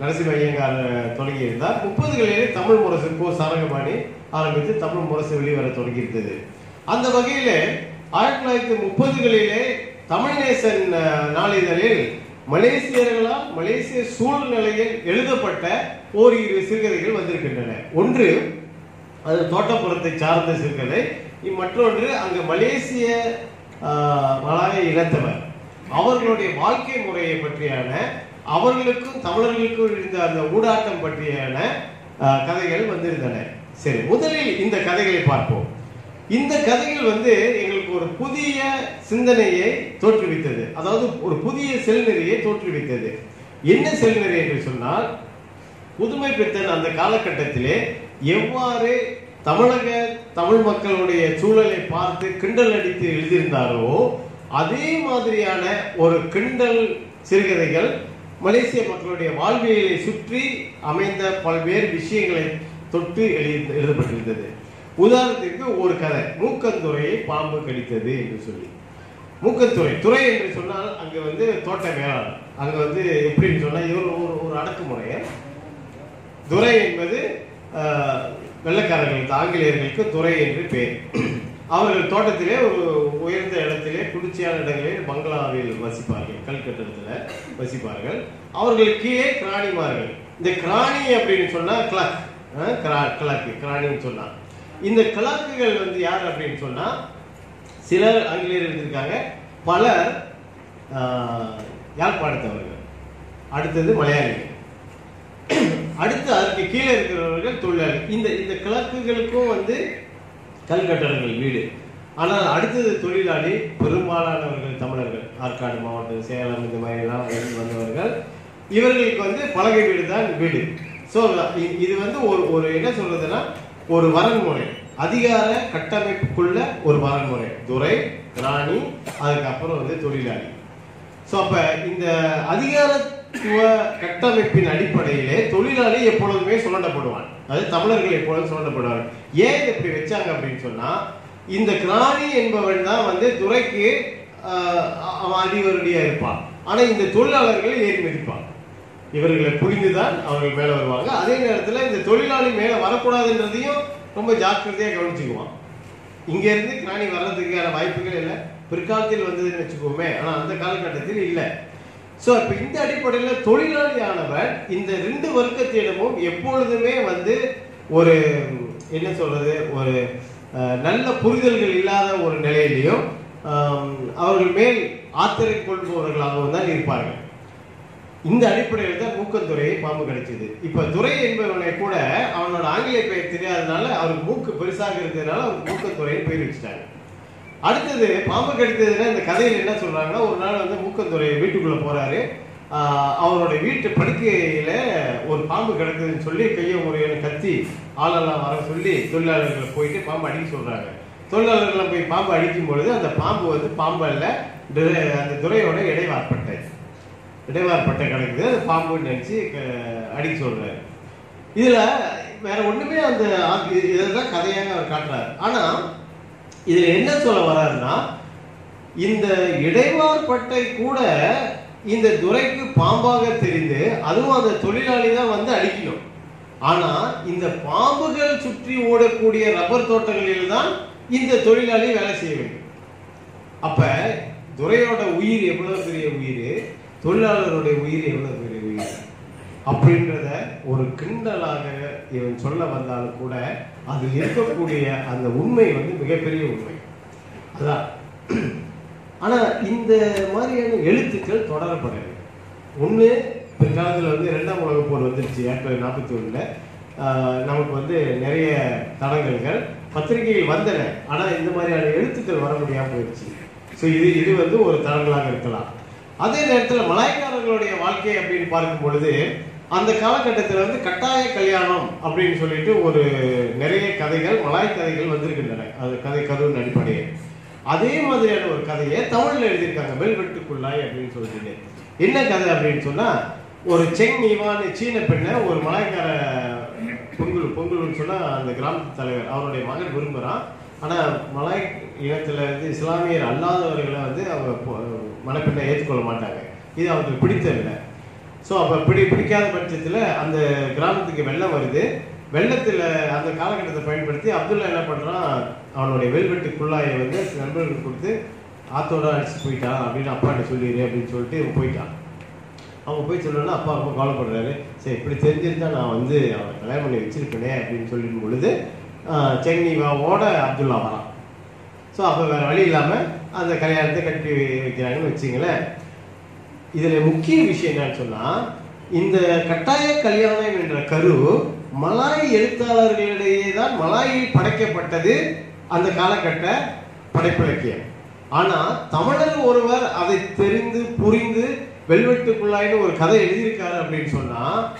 நரசிம்ம ஐயங்கார் தொடங்கி இருந்தார் முப்பதுகளிலே தமிழ் முரசு கோ. சாரகபாணி ஆரம்பித்து தமிழ் முரசு வெளிவர தொடங்கி இருந்தது அந்த வகையில் ஆயிரத்தி தொள்ளாயிரத்தி முப்பதுகளிலே தமிழ்நேசன் நாளிதழில் மலேசியர்களால் மலேசிய சூழ்நிலையில் எழுதப்பட்ட ஓரிரு சிறுகதைகள் வந்திருக்கின்றன. ஒன்று அது தோட்டப்புறத்தை சார்ந்த சிறுகதை. மற்றொன்று அங்கு மலேசிய ஆஹ், மலாய இனத்தவர் அவர்களுடைய வாழ்க்கை முறையை பற்றியான அவர்களுக்கும் தமிழர்களுக்கும் இருந்த அந்த ஊடாட்டம் பற்றியான கதைகள் வந்திருந்தன. சரி முதலில் இந்த கதைகளை பார்ப்போம். இந்த கதைகள் வந்து எங்களுக்கு ஒரு புதிய சிந்தனையை தோற்றுவித்தது. அதாவது ஒரு புதிய செல்நெறியை தோற்றுவித்தது. என்ன செல்நெறி என்று சொன்னால் புதுமை பித்தன் அந்த காலகட்டத்திலே எவ்வாறு தமிழக தமிழ் மக்களுடைய சூழலை பார்த்து கிண்டல் அடித்து எழுதியிருந்தாரோ அதே மாதிரியான ஒரு கிண்டல் சிறுகதைகள் மலேசிய மக்களுடைய வாழ்வியலை சுற்றி அமைந்த பல்வேறு விஷயங்களை தொட்டு எழுதி எழுதப்பட்டிருந்தது. உதாரணத்திற்கு ஒரு கதை மூக்கந்துறையை பாம்பு கடித்தது என்று சொல்லி. மூக்கத்துறை துறை என்று சொன்னால் அங்கே வந்து தோட்ட மேலாளர். அங்கே வந்து எப்படின்னு சொன்னால் இவர் ஒரு ஒரு அடக்குமுறையை துறை என்பது வெள்ளக்காரர்களுக்கு ஆங்கிலேயர்களுக்கு துறை என்று பெயர் அவர்கள் தோட்டத்திலே ஒரு உயர்ந்த இடத்திலே குளிர்ச்சியான இடங்களில் பங்களாவில் வசிப்பார்கள் கல்கட்டத்தில் வசிப்பார்கள். அவர்கள் கீழே கிராணிமார்கள். இந்த கிராணி அப்படின்னு சொன்னா கிளாக் கிளாக்கு கிராணின்னு சொன்னா இந்த கிளாக்குகள் வந்து யார் அப்படின்னு சொன்னா சிலர் ஆங்கிலேயர் இருந்திருக்காங்க பலர் யாழ்ப்பாணத்தவர்கள். அடுத்தது மலையாளிகள். அடுத்து அதற்கு கீழே இருக்கிறவர்கள் தொழிலாளி. இந்த இந்த கிழக்குகளுக்கும் வந்து கல்கட்டடங்கள் வீடு. ஆனால் அடுத்தது தொழிலாளி பெரும்பாலானவர்கள் தமிழர்கள். ஆற்காடு மாவட்டம் சேலம் இந்த மாதிரிலாம் வந்தவர்கள். இவர்களுக்கு வந்து பலகை வீடு. தான் வீடு ஸோ இது வந்து ஒரு ஒரு என்ன சொல்றதுன்னா ஒரு வரன்முறை. அதிகார கட்டமைப்புக்குள்ள ஒரு வரன்முறை. துறை ராணி அதுக்கப்புறம் வந்து தொழிலாளி. ஸோ அப்ப இந்த அதிகார கட்டமைப்பின் அடிப்படையிலே தொழிலாளி எப்பொழுதுமே சுரண்டப்படுவான். அது தமிழர்கள் எப்பொழுதும் சுரண்டப்படுவார் ஏன் எப்படி இப்படி வச்சாங்க அப்படின்னு சொன்னா இந்த கிராணி என்பவன் தான் வந்து துறைக்கு அவன் அடிவருடியா இருப்பான். ஆனா இந்த தொழிலாளர்களை ஏறி மதிப்பான். இவர்களை புரிந்துதான் அவர்கள் மேல வருவாங்க. அதே நேரத்துல இந்த தொழிலாளி மேல வரக்கூடாதுன்றதையும் ரொம்ப ஜாக்கிரதையா கவனிச்சுக்குவான். இங்க இருந்து கிராணி வர்றதுக்கான வாய்ப்புகள் இல்லை. பிற்காலத்தில் வந்ததுன்னு வச்சுக்கோமே. ஆனா அந்த காலகட்டத்தில் இல்லை. ஸோ இப்போ இந்த அடிப்படையில் தொழிலாளியானவர் இந்த ரெண்டு வர்க்கத்திடமும் எப்பொழுதுமே வந்து ஒரு என்ன சொல்றது ஒரு நல்ல புரிதல்கள் இல்லாத ஒரு நிலையிலையும் அவர்கள் மேல் ஆத்திரை கொள்பவர்களாகவும் தான் இருப்பார்கள். இந்த அடிப்படையில் தான் மூக்கத்துறையை பாம்பு கிடைச்சது. இப்ப துறை என்பவனை கூட அவனோட ஆங்கில பெயர் தெரியாதனால அவருக்கு மூக்கு பெருசாக இருக்கிறதுனால அவருக்கு மூக்கத்துறையை பெயர் வச்சுட்டாங்க. அடுத்தது பாம்பு கடித்ததுன்னா இந்த கதையில் என்ன சொல்றாங்கன்னா ஒரு நாள் வந்து மூக்கந்துறை வீட்டுக்குள்ள போறாரு. ஆஹ் அவரோட வீட்டு படுக்கையில ஒரு பாம்பு கிடக்குதுன்னு சொல்லி கையை முறையான கத்தி ஆளெல்லாம் வர சொல்லி தொழிலாளர்களை போயிட்டு பாம்பு அடிக்க சொல்றாங்க. தொழிலாளர்களை போய் பாம்பு அடிக்கும் பொழுது அந்த பாம்பு வந்து பாம்பு அல்ல அந்த துறையோட இடைவார்பட்டை. இடைவார்பட்டை கிடக்குது. அது பாம்புன்னு நினைச்சு க- அடிக்க சொல்றாரு. இதுல வேற ஒண்ணுமே அந்த இதுதான் கதையாக அவர் காட்டுறாரு. ஆனா இதுல என்ன சொல்ல வர்றாருன்னா இந்த இடைவார்பட்டை கூட இந்த துறைக்கு பாம்பாக தெரிந்து அதுவும் அந்த தொழிலாளி தான் வந்து அடிக்கணும். ஆனா இந்த பாம்புகள் சுற்றி ஓடக்கூடிய ரப்பர் தோட்டங்களில் தான் இந்த தொழிலாளி வேலை செய்ய வேண்டும். அப்ப துறையோட உயிர் எவ்வளவு பெரிய உயிர்? தொழிலாளருடைய உயிர் எவ்வளவு அப்படின்றத ஒரு கிண்டலாக இவன் சொல்ல வந்தாலும் கூட அதில் இருக்கக்கூடிய அந்த உண்மை வந்து மிகப்பெரிய உண்மை. அதான். ஆனால் இந்த மாதிரியான எழுத்துக்கள் தொடரப்படலை ஒன்று பிற்காலத்தில் வந்து ரெண்டாம் உலக போர் வந்துருச்சு ஆயிரத்தி தொள்ளாயிரத்தி நாற்பத்தி ஒன்றில் நமக்கு வந்து நிறைய தடங்கல்கள் பத்திரிகைகள் வந்தன. ஆனால் இந்த மாதிரியான எழுத்துக்கள் வர முடியாம போயிடுச்சு ஸோ இது இது வந்து ஒரு தடங்களாக இருக்கலாம். அதே நேரத்தில் மலாய்க்காரர்களுடைய வாழ்க்கை அப்படின்னு பார்க்கும் பொழுது அந்த காலகட்டத்தில் வந்து கட்டாய கல்யாணம் அப்படின்னு சொல்லிட்டு ஒரு நிறைய கதைகள் மலாய் கதைகள் வந்திருக்கின்றன. அது கதை கதவின் அடிப்படையில். அதே மாதிரியான ஒரு கதையை தமிழில் எழுதியிருக்காங்க. வெல்வெட்டுக்குள்ளாய் அப்படின்னு சொல்லிட்டு. என்ன கதை அப்படின்னு சொன்னால் ஒரு செங் இவான் சீன பெண்ணை ஒரு மலாய்க்கார பொங்கல் பொங்கல்னு சொன்னால் அந்த கிராமத்து தலைவர் அவருடைய மகன் விரும்புகிறான் ஆனால் மலாய் இனத்தில் வந்து இஸ்லாமியர் அல்லாதவர்களை வந்து அவங்க பொ- மணப்பெண்ணை ஏற்றுக்கொள்ள மாட்டாங்க. இது அவங்களுக்கு பிடித்ததில்லை. ஸோ அப்போ பிடி பிடிக்காத பட்சத்தில் அந்த கிராமத்துக்கு வெள்ளம் வருது. வெள்ளத்தில் அந்த காலகட்டத்தை பயன்படுத்தி அப்துல்லா என்ன பண்ணுறான் அவனுடைய வெல்வெட்டு குள்ளாயை வந்து நண்பர்களுக்கு கொடுத்து ஆத்தோட அடிச்சு போயிட்டான் அப்படின்னு அப்பாட்ட சொல்லிடு அப்படின்னு சொல்லிட்டு இவன் போயிட்டான். அவங்க போய் சொல்லணும்னா அப்பா ரொம்ப கவலைப்படுறாரு. சரி இப்படி தெரிஞ்சிருந்தா நான் வந்து அவனை கல்யாணம் பண்ணி வச்சிருப்பேனே அப்படின்னு சொல்லிடும் பொழுது சென்னிவாவோட அப்துல்லா வரான். ஸோ அப்போ வேறு வழி இல்லாமல் அந்த கல்யாணத்தை கட்டி வைக்கிறாங்கன்னு வச்சிங்களேன். இதில் முக்கிய விஷயம் என்னன்னு சொன்னால் இந்த கட்டாய கல்யாணம் என்ற கரு மலாய் எழுத்தாளர்களிடையே தான் மலாயில் படைக்கப்பட்டது அந்த காலகட்ட படைப்பிலக்கியம் ஆனால் தமிழர் ஒருவர் அதை தெரிந்து புரிந்து வெல்வெட்டுக்குள்ளாயின்னு ஒரு கதை எழுதியிருக்காரு அப்படின்னு சொன்னால்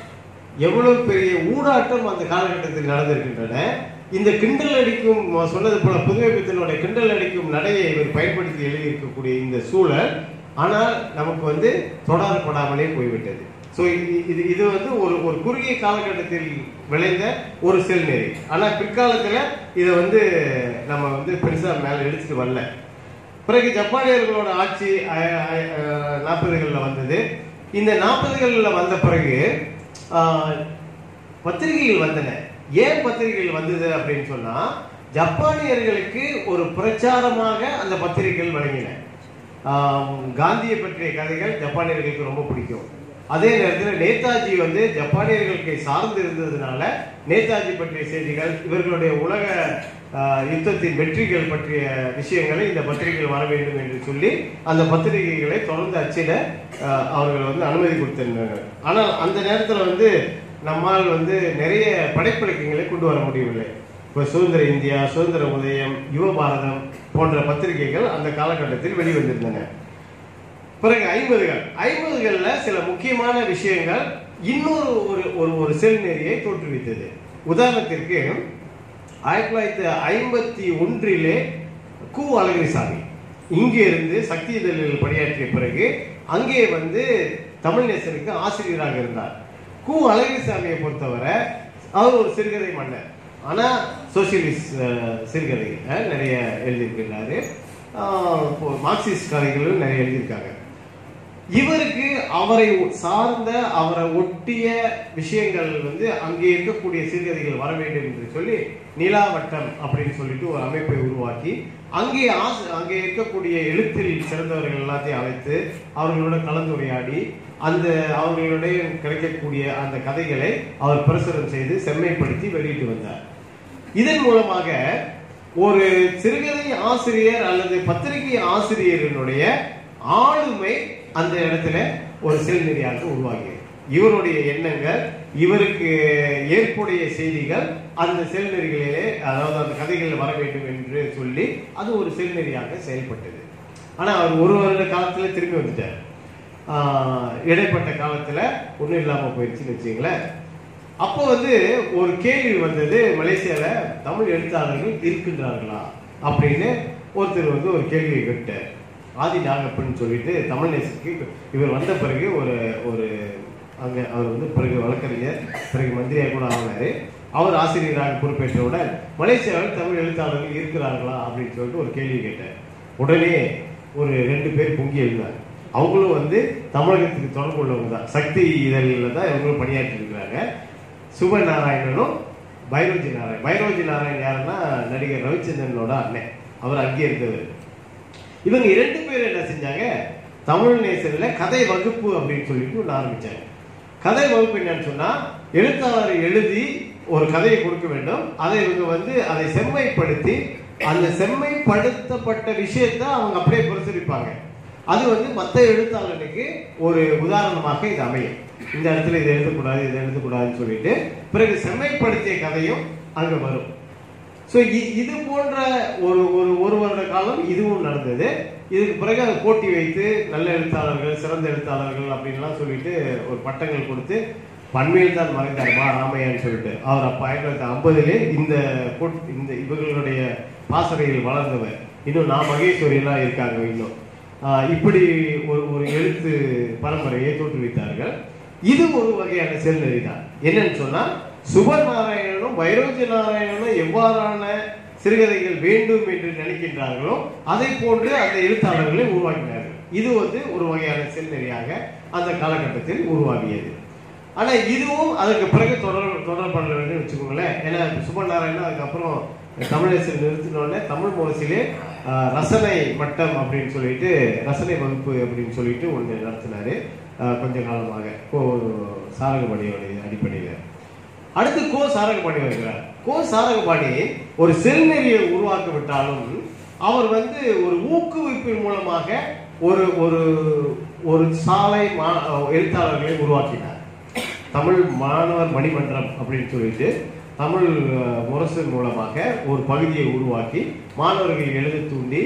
எவ்வளவு பெரிய ஊடாட்டம் அந்த காலகட்டத்தில் நடந்திருக்கின்றன. இந்த கிண்டல் அடிக்கும் சொன்னது போல புதுமைப்பித்தனுடைய கிண்டல் அடிக்கும் நடையை இவர் பயன்படுத்தி எழுதியிருக்கக்கூடிய இந்த சூழல் ஆனால் நமக்கு வந்து தொடரப்படாமலே போய்விட்டது. ஸோ இது இது வந்து ஒரு ஒரு குறுகிய காலகட்டத்தில் விளைந்த ஒரு செல்நெறி ஆனால் பிற்காலத்தில் இதை வந்து நம்ம வந்து பெருசாக மேலே எடுத்துட்டு வரல. பிறகு ஜப்பானியர்களோட ஆட்சி நாற்பதுகளில் வந்தது. இந்த நாற்பதுகளில் வந்த பிறகு பத்திரிகைகள் வந்தன. ஏன் பத்திரிகைகள் வந்தது அப்படின்னு சொன்னால் ஜப்பானியர்களுக்கு ஒரு பிரச்சாரமாக அந்த பத்திரிகைகள் வழங்கின. காந்தியை பற்றிய கதைகள் ஜப்பானியர்களுக்கு ரொம்ப பிடிக்கும். அதே நேரத்தில் நேதாஜி வந்து ஜப்பானியர்களுக்கு சார்ந்து இருந்ததுனால நேதாஜி பற்றிய செய்திகள் இவர்களுடைய உலக யுத்தத்தின் வெற்றிகள் பற்றிய விஷயங்களை இந்த பத்திரிகைகள் வர வேண்டும் என்று சொல்லி அந்த பத்திரிகைகளை தொடர்ந்து அச்சிட அவர்கள் வந்து அனுமதி கொடுத்திருந்தாங்க ஆனால் அந்த நேரத்தில் வந்து நம்மால் வந்து நிறைய படைப்பிலக்கியங்களை கொண்டு வர முடியவில்லை. இப்போ சுதந்திர இந்தியா சுதந்திர உதயம் யுவ பாரதம் போன்ற பத்திரிகைகள் அந்த காலகட்டத்தில் வெளிவந்திருந்தன. பிறகு ஐம்பதுகள். ஐம்பதுகளில் சில முக்கியமான விஷயங்கள் இன்னொரு ஒரு ஒரு ஒரு செல்நெறியை தோற்றுவித்தது. உதாரணத்திற்கு ஆயிரத்தி தொள்ளாயிரத்தி ஐம்பத்தி ஒன்றிலே கு. அழகிரிசாமி இங்கே இருந்து சக்தி இதழில் பணியாற்றிய பிறகு அங்கே வந்து தமிழ்நேசனுக்கு ஆசிரியராக இருந்தார். கு. அழகிரிசாமியை பொறுத்தவரை அவர் ஒரு சிறுகதை மன்னர். ஆனால் சோசியலிஸ்ட் அஹ், சிறுகதை நிறைய எழுதியிருக்கிறாரு. மார்க்சிஸ்ட் கதைகளும் நிறைய எழுதியிருக்காங்க. இவருக்கு அவரை சார்ந்த அவரை ஒட்டிய விஷயங்கள் வந்து அங்கே இருக்கக்கூடிய சிறுகதைகள் வர வேண்டும் என்று சொல்லி நிலாவட்டம் அப்படின்னு சொல்லிட்டு ஒரு அமைப்பை உருவாக்கி அங்கே ஆச- அங்கே இருக்கக்கூடிய எழுத்தில் சிறந்தவர்கள் எல்லாத்தையும் அழைத்து அவர்களோட கலந்துரையாடி அந்த அவர்களுடைய கிடைக்கக்கூடிய அந்த கதைகளை அவர் பிரசுரம் செய்து செம்மைப்படுத்தி வெளியிட்டு வந்தார். இதன் மூலமாக ஒரு சிறுகதை ஆசிரியர் அல்லது பத்திரிகை ஆசிரியரினுடைய ஆளுமை அந்த இடத்துல ஒரு செல்நெறியாக உருவாகியது இவருடைய எண்ணங்கள் இவருக்கு ஏற்புடைய செய்திகள் அந்த செல்நெறிகளிலே அதாவது அந்த கதைகள் வர வேண்டும் என்று சொல்லி அது ஒரு செல்நெறியாக செயல்பட்டது. ஆனால் அவர் ஒரு வருட காலத்தில் திரும்பி வந்துட்டார். இடைப்பட்ட காலத்தில் ஒன்றும் இல்லாமல் போயிடுச்சுன்னு வச்சுங்களேன் அப்போ வந்து ஒரு கேள்வி வந்தது மலேசியால தமிழ் எழுத்தாளர்கள் இருக்கின்றார்களா அப்படின்னு ஒருத்தர் வந்து ஒரு கேள்வியை கேட்டார். ஆதி நாகப்பன் சொல்லிட்டு தமிழ் நேசத்துக்கு இவர் வந்த பிறகு ஒரு ஒரு அங்கே அவர் வந்து பிறகு வழக்கறிஞர் பிறகு மந்திரியாக கூட ஆகினார் அவர் ஆசிரியராக பொறுப்பேற்றவுடன் மலேசியாவில் தமிழ் எழுத்தாளர்கள் இருக்கிறார்களா அப்படின்னு சொல்லிட்டு ஒரு கேள்வி கேட்டார். உடனே ஒரு ரெண்டு பேர் பொங்கி எழுந்தார். அவங்களும் வந்து தமிழகத்துக்கு தொடர்பு உள்ளவங்க தான். சக்தி இதழில் தான் இவங்களும் பணியாற்றி இருக்கிறாங்க சுப நாராயணனும் பைரோஜி நாராயண் பைரோஜி நாராயண் யாருன்னா நடிகர் ரவிச்சந்திரனோட அண்ணன். அவர் அங்கே இருந்தவர் இவங்க இரண்டு பேர் என்ன செஞ்சாங்க? தமிழ் நேசன்ல கதை வகுப்பு அப்படின்னு சொல்லிட்டு ஒன்று ஆரம்பித்தாங்க கதை வகுப்பு என்னன்னு சொன்னால் எழுத்தாளர் எழுதி ஒரு கதையை கொடுக்க வேண்டும். அதை இவங்க வந்து அதை செம்மைப்படுத்தி அந்த செம்மைப்படுத்தப்பட்ட விஷயத்தை அவங்க அப்படியே பிரசுரிப்பாங்க அது வந்து மற்ற எழுத்தாளனுக்கு ஒரு உதாரணமாக இது அமையும். இந்த இடத்துல இதை எழுதக்கூடாது இதை எழுதக்கூடாதுன்னு சொல்லிட்டு பிறகு செம்மைப்படுத்திய கதையும் அங்க வரும். ஸோ இது போன்ற ஒரு ஒரு ஒரு வருட காலம் இதுவும் நடந்தது. இதுக்கு பிறகு அதை போட்டி வைத்து நல்ல எழுத்தாளர்கள் சிறந்த எழுத்தாளர்கள் அப்படின்லாம் சொல்லிட்டு ஒரு பட்டங்கள் கொடுத்து பண்மையில் தான் மறைந்தார்மா ராமையான்னு சொல்லிட்டு. அவர் அப்போ ஆயிரத்தி தொள்ளாயிரத்தி ஐம்பதுலே இந்த போட்- இந்த இவர்களுடைய பாசறையில் வளர்ந்தவர். இன்னும் நான் மகேஸ்வரியெல்லாம் இருக்காங்க இன்னும். இப்படி ஒரு ஒரு எழுத்து பரம்பரையை தோற்றுவித்தார்கள். இது ஒரு வகையான செல்நெறி தான் என்னன்னு சொன்னா சுப நாராயணனும் வைரோஜி நாராயணனும் எவ்வாறான சிறுகதைகள் வேண்டும் என்று நினைக்கின்றார்களோ அதை போன்று அந்த எழுத்தாளர்களை உருவாக்கினார்கள். இது வந்து ஒரு வகையான செல்நெறியாக அந்த காலகட்டத்தில் உருவாகியது. ஆனா இதுவும் அதற்கு பிறகு தொடர் தொடரப்படலன்னு வச்சுக்கோங்களேன். ஏன்னா சுப நாராயணன் அதுக்கப்புறம் தமிழரசர் நிறுத்தினோடனே தமிழ் முரசிலே ரசனை மட்டம் அப்படின்னு சொல்லிட்டு ரசனை வகுப்பு அப்படின்னு சொல்லிட்டு ஒன்று நடத்தினாரு. கொஞ்ச காலமாக. கோ சாரகபாணியோடைய அடிப்படையில். அடுத்து கோ சாரகபாணி வருகிறார். கோ சாரகபாணி ஒரு செல்நெறியை உருவாக்க விட்டாலும் அவர் வந்து ஒரு ஊக்குவிப்பின் மூலமாக ஒரு ஒரு ஒரு சாலை மா- எழுத்தாளர்களை உருவாக்கினார். தமிழ் மாணவர் மணிமன்றம் அப்படின்னு சொல்லிட்டு தமிழ் முரசு மூலமாக ஒரு பகுதியை உருவாக்கி மாணவர்கள் எழுத தூண்டி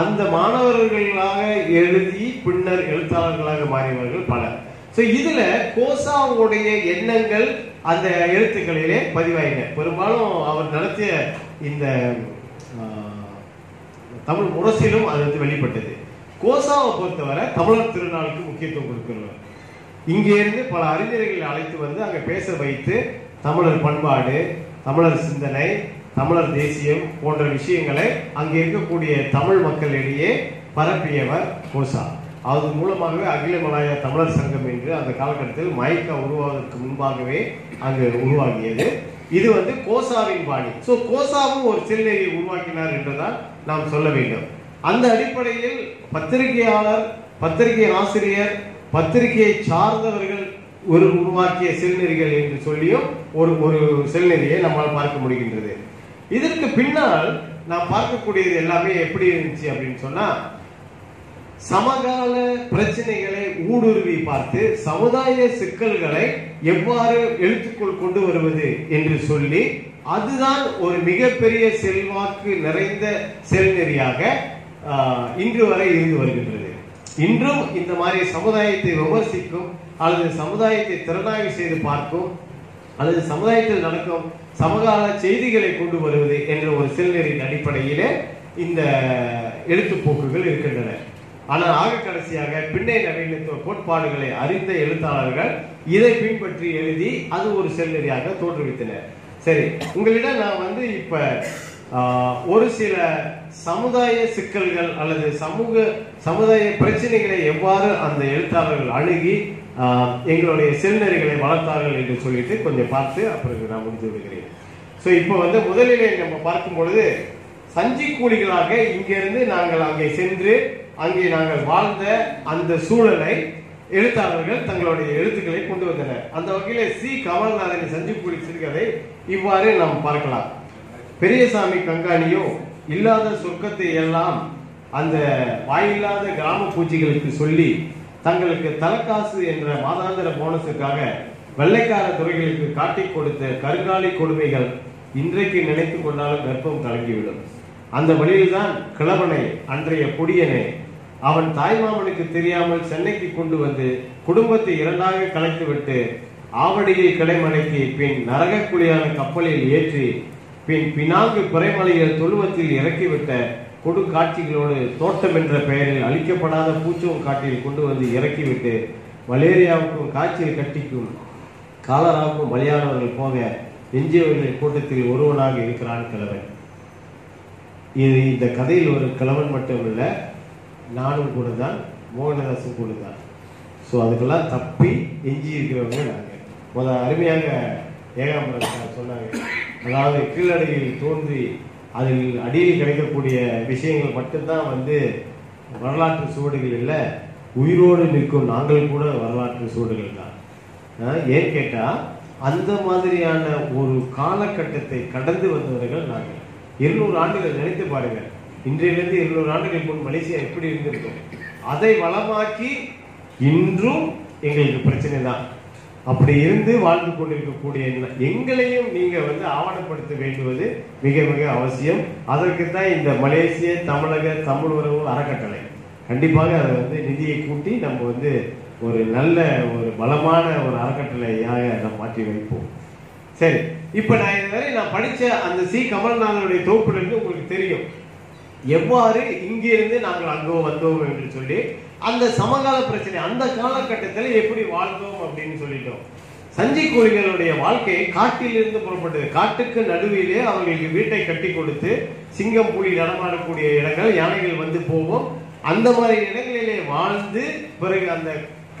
அந்த மாணவர்களாக எழுதி பின்னர் எழுத்தாளர்களாக மாறியவர்கள் பலர். ஸோ இதுல கோசாவுடைய எண்ணங்கள் அந்த எழுத்துக்களிலே பதிவாயின. பெரும்பாலும் அவர் நடத்திய இந்த தமிழ் முரசிலும் அது வந்து வெளிப்பட்டது. கோசாவை பொறுத்தவரை தமிழர் திருநாளுக்கு முக்கியத்துவம் கொடுக்கிறவர் இங்கே இருந்து பல அறிஞர்களை அழைத்து வந்து அங்கே பேச வைத்து தமிழர் பண்பாடு தமிழர் சிந்தனை தமிழர் தேசியம் போன்ற விஷயங்களை அங்கே இருக்கக்கூடிய தமிழ் மக்களிடையே பரப்பியவர் கோசா. அது மூலமாகவே அகில மலாய தமிழர் சங்கம் என்று அந்த காலகட்டத்தில் மயக்கா உருவாவதற்கு முன்பாகவே அங்கு உருவாகியது. இது வந்து கோசாவின் பாணி. ஸோ கோசாவும் ஒரு சிறுநெறியை உருவாக்கினார் என்றுதான் நாம் சொல்ல வேண்டும். அந்த அடிப்படையில் பத்திரிகையாளர் பத்திரிகை ஆசிரியர் பத்திரிகையை சார்ந்தவர்கள் ஒரு உருவாக்கிய செல்நெறிகள் என்று சொல்லியும் ஒரு ஒரு செல்நெறியை நம்மால் பார்க்க முடிகின்றது. இதற்கு பின்னால் நாம் பார்க்கக்கூடியது எல்லாமே எப்படி இருந்துச்சு அப்படின்னு சொன்னா சமகால பிரச்சனைகளை ஊடுருவி பார்த்து சமுதாய சிக்கல்களை எவ்வாறு எழுத்துக்குள் கொண்டு வருவது என்று சொல்லி அதுதான் ஒரு மிகப்பெரிய செல்வாக்கு நிறைந்த செல்நெறியாக இன்று வரை இருந்து வருகின்றது. இன்றும் இந்த மாதிரி சமுதாயத்தை விமர்சிக்கும் அல்லது சமுதாயத்தை திறனாய்வு செய்து பார்க்கும் அல்லது சமுதாயத்தில் நடக்கும் சமகால செய்திகளை கொண்டு வருவது என்ற ஒரு செல்நெறியின் அடிப்படையிலே இந்த எழுத்துப்போக்குகள் இருக்கின்றன. ஆனால் ஆக கடைசியாக பின்னை நவீனத்துவ கோட்பாடுகளை அறிந்த எழுத்தாளர்கள் இதை பின்பற்றி எழுதி அது ஒரு செல்நெறியாக தோற்றுவித்தனர் சரி உங்களிடம் நான் வந்து இப்ப ஒரு சில சமுதாய சிக்கல்கள் அல்லது சமூக சமுதாய பிரச்சனைகளை எவ்வாறு அந்த எழுத்தாளர்கள் அணுகி எங்களுடைய செல்நெறிகளை வளர்த்தார்கள் என்று சொல்லிட்டு கொஞ்சம் பார்த்து அப்புறம் நான் முடித்து விடுகிறேன். ஸோ இப்போ வந்து முதலிலே நம்ம பார்க்கும் பொழுது சஞ்சி கூலிகளாக இங்கிருந்து நாங்கள் அங்கே சென்று அங்கே நாங்கள் வாழ்ந்த அந்த சூழலை எழுத்தாளர்கள் தங்களுடைய எழுத்துக்களை கொண்டு வந்தனர். அந்த வகையில் சி. கமல்நாதன் சஞ்சி கூலி சிறுகதை இவ்வாறு நாம் பார்க்கலாம். பெரியசாமி கங்காணியோ இல்லாத சொர்க்கத்தை எல்லாம் அந்த வாயில்லாத கிராம பூச்சிகளுக்கு சொல்லி தங்களுக்கு தலக்காசு என்ற மாதாந்திர போனஸுக்காக வெள்ளைக்கார துறைகளுக்கு காட்டி கொடுத்த கருங்காலி கொடுமைகள் இன்றைக்கு நினைத்து கொண்டாலும் கர்ப்பம் கலங்கிவிடும். அந்த வழியில்தான் கிழவனை அன்றைய பொடியனை அவன் தாய்மாமனுக்கு தெரியாமல் சென்னைக்கு கொண்டு வந்து குடும்பத்தை இரண்டாக கலைத்துவிட்டு ஆவடியை கடைமடைக்கு பின் நரகக்குழியான கப்பலில் ஏற்றி பினாங்கு பிறைமலையை தொழுவத்தில் இறக்கிவிட்ட கொடுங்காட்சிகளோடு தோட்டம் என்ற பெயரில் அழிக்கப்படாத பூச்சோம் காட்டில் கொண்டு வந்து இறக்கிவிட்டு மலேரியாவுக்கும் காய்ச்சல் கட்டிக்கும் காலராவுக்கும் பலியானவர்கள் போக எஞ்சியவர்களின் கூட்டத்தில் ஒருவனாக இருக்கிறான் கிழவன். இது இந்த கதையில் ஒரு கிழவன் மட்டும் இல்லை நானும் கூட தான் மோகனதாசும் கூட தான் ஸோ அதுக்கெல்லாம் தப்பி எஞ்சி இருக்கிறவங்க நாங்கள் முத அருமையாக ஏகாம்பரம் சொன்னாங்க. அதாவது கீழடியில் தோன்றி அதில் அடியில் கிடைக்கக்கூடிய விஷயங்கள் மட்டும்தான் வந்து வரலாற்று சுவடுகள் இல்லை உயிரோடு நிற்கும் நாங்கள் கூட வரலாற்று சுவடுகள் தான். ஏன் கேட்டால் அந்த மாதிரியான ஒரு காலகட்டத்தை கடந்து வந்தவர்கள் நாங்கள். இருநூறு ஆண்டுகள் நினைத்து பாருங்கள். இன்றையிலிருந்து இருநூறு ஆண்டுகள் முன் மலேசியா எப்படி இருந்திருக்கும்? அதை வளமாக்கி இன்றும் எங்களுக்கு பிரச்சனை தான். அப்படி இருந்து வாழ்ந்து கொண்டிருக்கக்கூடிய எங்களையும் நீங்க வந்து ஆவணப்படுத்த வேண்டுவது மிக மிக அவசியம். அதற்கு தான் இந்த மலேசிய தமிழக தமிழ் உறவு அறக்கட்டளை. கண்டிப்பாக அதை வந்து நிதியை கூட்டி நம்ம வந்து ஒரு நல்ல ஒரு பலமான ஒரு அறக்கட்டளையாக நம்ம மாற்றி வைப்போம். சரி இப்ப நான் இதுவரை நான் படித்த அந்த சி. கமல்நாதனுடைய தொகுப்பிலிருந்து உங்களுக்கு தெரியும். எவ்வாறு இங்கிருந்து நாங்கள் அங்கோ வந்தோம் என்று சொல்லி அந்த சமகால பிரச்சனை அந்த காலகட்டத்தில் எப்படி வாழ்ந்தோம் அப்படின்னு சொல்லிட்டோம். சஞ்சி கோழிகளுடைய வாழ்க்கை காட்டிலிருந்து புறப்பட்டது. காட்டுக்கு நடுவிலே அவர்களுக்கு வீட்டை கட்டி கொடுத்து சிங்கம் புலி நடமாடக்கூடிய இடங்கள் யானைகள் வந்து போவோம். அந்த மாதிரி இடங்களிலே வாழ்ந்து பிறகு அந்த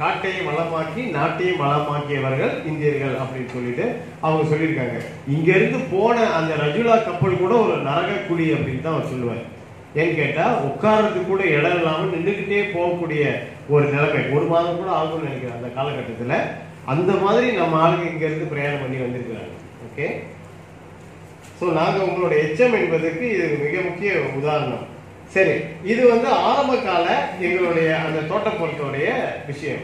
காட்டையும் வளமாக்கி நாட்டையும் வளமாக்கியவர்கள் இந்தியர்கள் அப்படின்னு சொல்லிட்டு அவங்க சொல்லியிருக்காங்க. இங்கேருந்து போன அந்த ரஜுலா கப்பல் கூட ஒரு நரக குழி அப்படின்னு தான் அவர் சொல்லுவார். ஏன்னு கேட்டால் உட்கார்றதுக்கு கூட இடம் இல்லாமல் நின்றுக்கிட்டே போகக்கூடிய ஒரு நிலைமை. ஒரு மாதம் கூட ஆகும்னு நினைக்கிறேன் அந்த காலகட்டத்தில். அந்த மாதிரி நம்ம ஆளுங்க இங்கேருந்து பிரயாணம் பண்ணி வந்திருக்கிறாங்க. ஓகே ஸோ நாங்கள் உங்களோட எச்சம் என்பதற்கு இது மிக முக்கிய உதாரணம். சரி இது வந்து ஆரம்ப கால எங்களுடைய அந்த தோட்டப்புறத்துடைய விஷயம்.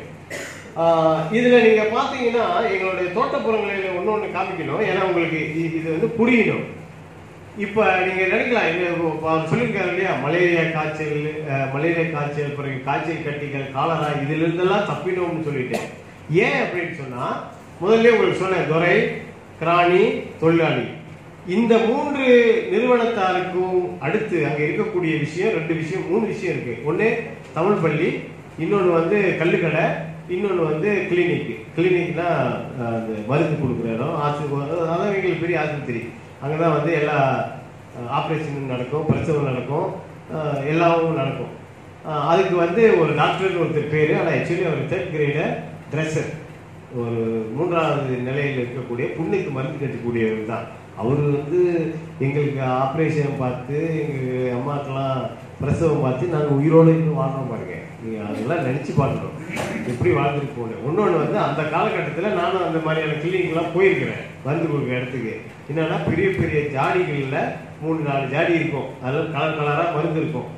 இதில் நீங்கள் பார்த்தீங்கன்னா எங்களுடைய தோட்டப்புறங்களில் ஒன்று ஒன்று காமிக்கணும். ஏன்னா உங்களுக்கு இது வந்து புரியணும். இப்போ நீங்கள் நினைக்கலாம் இது சொல்லியிருக்காங்க சொல்லியிருக்காரு இல்லையா? மலேரியா காய்ச்சல் மலேரியா காய்ச்சல் பிறகு காய்ச்சல் கட்டிகள் காலரா இதிலிருந்தெல்லாம் தப்பினோம்னு ஏன் அப்படின்னு சொன்னால் முதல்ல உங்களுக்கு சொன்னேன் துரை கிராணி தொழிலாளி. இந்த மூன்று நிறுவனத்தாருக்கும் அடுத்து அங்கே இருக்கக்கூடிய விஷயம் ரெண்டு விஷயம் மூணு விஷயம் இருக்குது ஒன்று தமிழ் பள்ளி இன்னொன்று வந்து கல்லுக்கடை இன்னொன்று வந்து கிளினிக் கிளினிக்னா அஹ், அந்த மருந்து கொடுக்குற இடம். ஆஸ்பத்திரி அதான் எங்களுக்கு பெரிய ஆஸ்பத்திரி. அங்கே தான் வந்து எல்லா ஆப்ரேஷனும் நடக்கும் பிரச்சனை நடக்கும் எல்லாமும் நடக்கும். அதுக்கு வந்து ஒரு டாக்டர்னு ஒருத்தர் பேர் ஆனால் ஆக்சுவலி அவர் தேர்ட் கிரேட ட்ரெஸ்ஸர் ஒரு மூன்றாவது நிலையில் இருக்கக்கூடிய புண்ணுக்கு மருந்து கட்டக்கூடியவர் தான். அவர் வந்து எங்களுக்கு ஆப்ரேஷன் பார்த்து எங்கள் அம்மாக்கெல்லாம் பிரசவம் பார்த்து நாங்கள் உயிரோடு இன்னும் வாழ்றோம் பாருங்க. நீங்கள் அதெல்லாம் நினச்சி பார்க்கணும். எப்படி வாழ்ந்துட்டு போகணும். இன்னொன்று வந்து அந்த காலகட்டத்தில் நானும் அந்த மாதிரியான கிளினிக்லாம் போயிருக்கிறேன். மருந்து கொடுக்குற இடத்துக்கு. என்னென்னா பெரிய பெரிய ஜாடிகளில் மூணு நாலு ஜாடி இருக்கும். அதில் கலர் கலராக மருந்து இருக்கும்.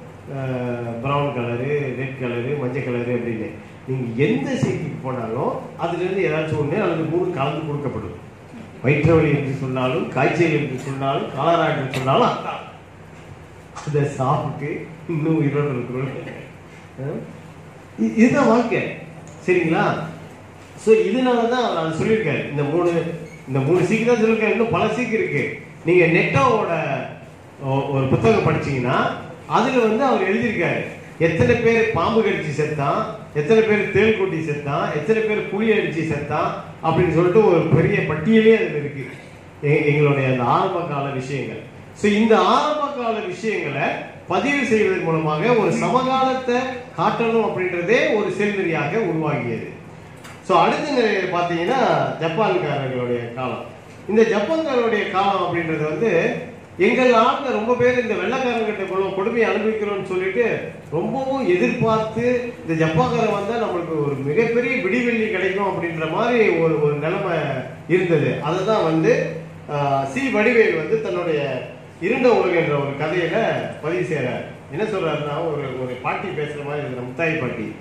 ப்ரௌன் கலரு ரெட் கலரு மஞ்சள் கலரு அப்படின்னு. நீங்கள் எந்த சீட்டுக்கு போனாலும் அதுலேருந்து ஏதாச்சும் ஒன்று அல்லது மூணு கலந்து கொடுக்கப்படும். வயிற்றுவலி என்று சொன்னாலும் காய்ச்சல் என்று சொன்னாலும் காலரா என்று சொன்னாலும் அதான். இதை சாப்பிட்டு இன்னும் உயிரோடு இருக்கணும். இதுதான் வாழ்க்கை. சரிங்களா? ஸோ இதனால தான் நான் சொல்லியிருக்கேன் இந்த மூணு இந்த மூணு சீக்கு தான் இன்னும் பல சீக்கு இருக்கு. நீங்க நெட்டோவோட ஒரு புத்தகம் படிச்சீங்கன்னா அதுல வந்து அவர் எழுதியிருக்காரு. எத்தனை பேர் பாம்பு கடிச்சு செத்தான் எத்தனை பேர் தேள் கொட்டி செத்தான் எத்தனை பேர் புளி அடிச்சு செத்தான் அப்படின்னு சொல்லிட்டு ஒரு பெரிய பட்டியலே அதுல இருக்கு. எங்களுடைய அந்த ஆரம்ப கால விஷயங்கள். ஸோ இந்த ஆரம்ப கால விஷயங்களை பதிவு செய்வதன் மூலமாக ஒரு சமகாலத்தை காட்டணும் அப்படின்றதே ஒரு செல்நெறியாக உருவாகியது. ஸோ அடுத்த நிலையில் பார்த்தீங்கன்னா ஜப்பான்காரர்களுடைய காலம். இந்த ஜப்பான்காரருடைய காலம் அப்படின்றது வந்து எங்கள் நாட்டில் ரொம்ப பேர் இந்த வெள்ளக்காரங்கிட்ட கொடு- கொடுமையை அனுபவிக்கிறோம்னு சொல்லிட்டு ரொம்பவும் எதிர்பார்த்து இந்த ஜப்பான்காரன் வந்தால் நம்மளுக்கு ஒரு மிகப்பெரிய விடிவெள்ளி கிடைக்கும் அப்படின்ற மாதிரி ஒரு ஒரு நிலைமை இருந்தது. அதை தான் வந்து சி வடிவேல் வந்து தன்னுடைய இருண்ட உலகம் என்ற ஒரு கதையில பதிவு செய்யறாரு என்ன சொல்றாருன்னா ஒரு ஒரு பாட்டி பேசுற மாதிரி இருக்கிற முத்தாய் பாட்டி.